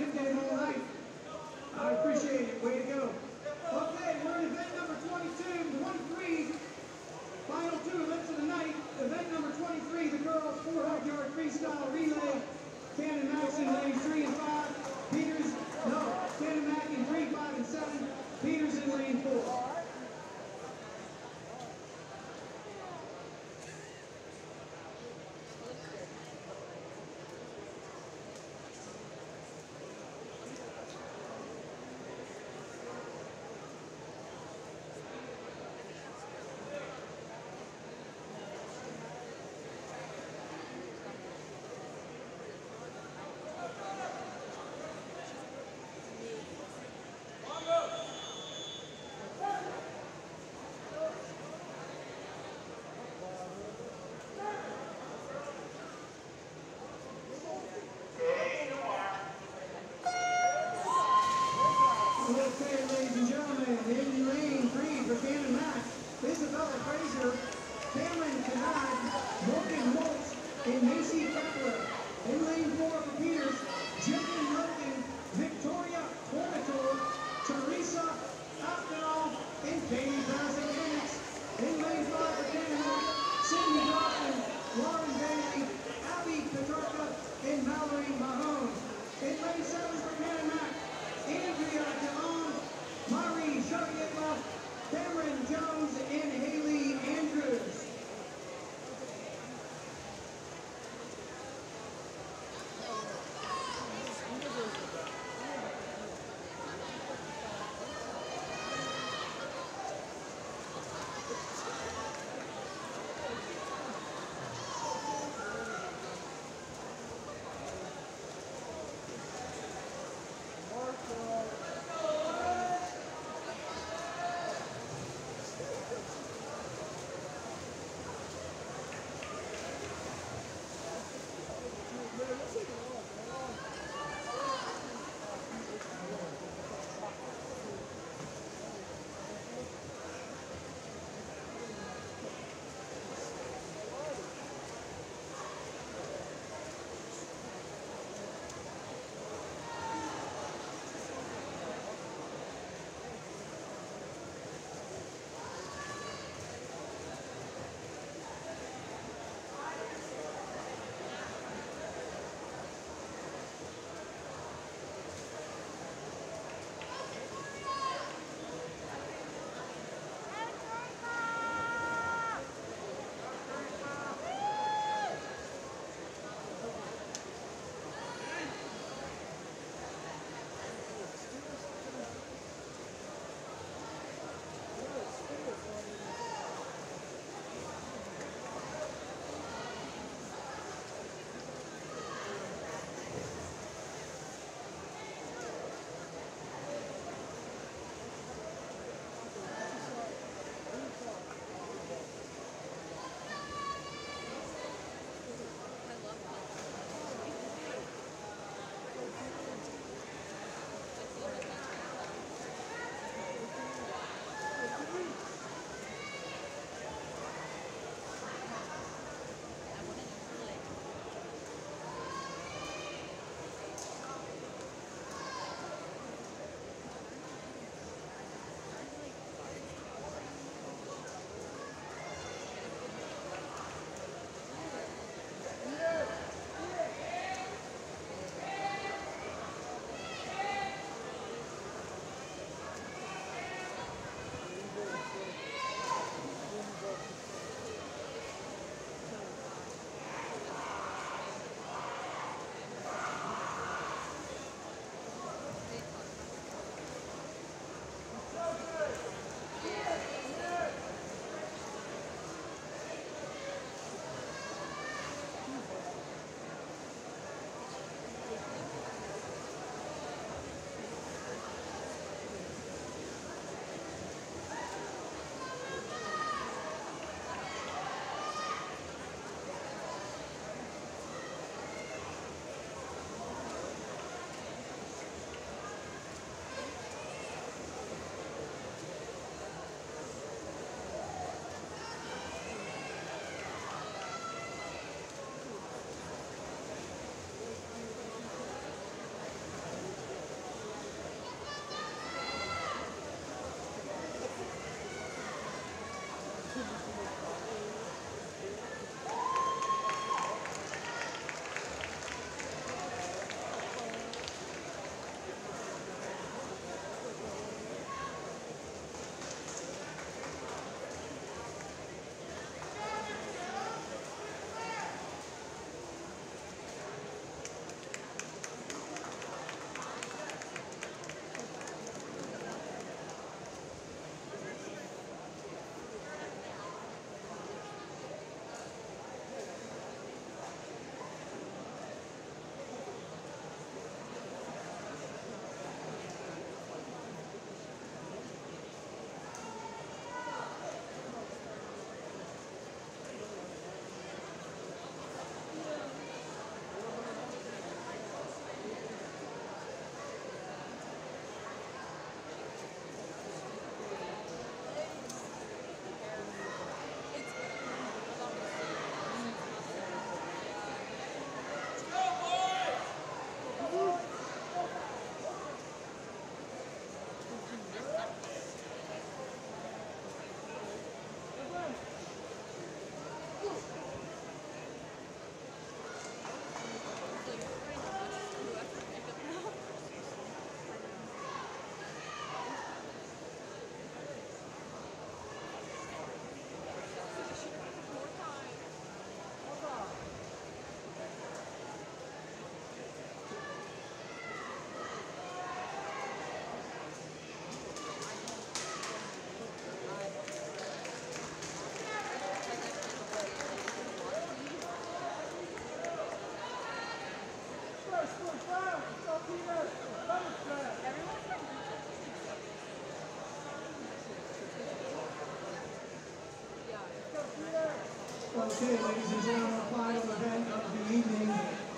two, ladies and gentlemen, final event of the evening,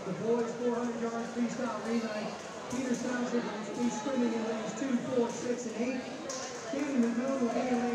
the boys 400 yards freestyle relay. Peter Souser will be swimming in lanes two, four, six, and eight. Stephen McMillan will be in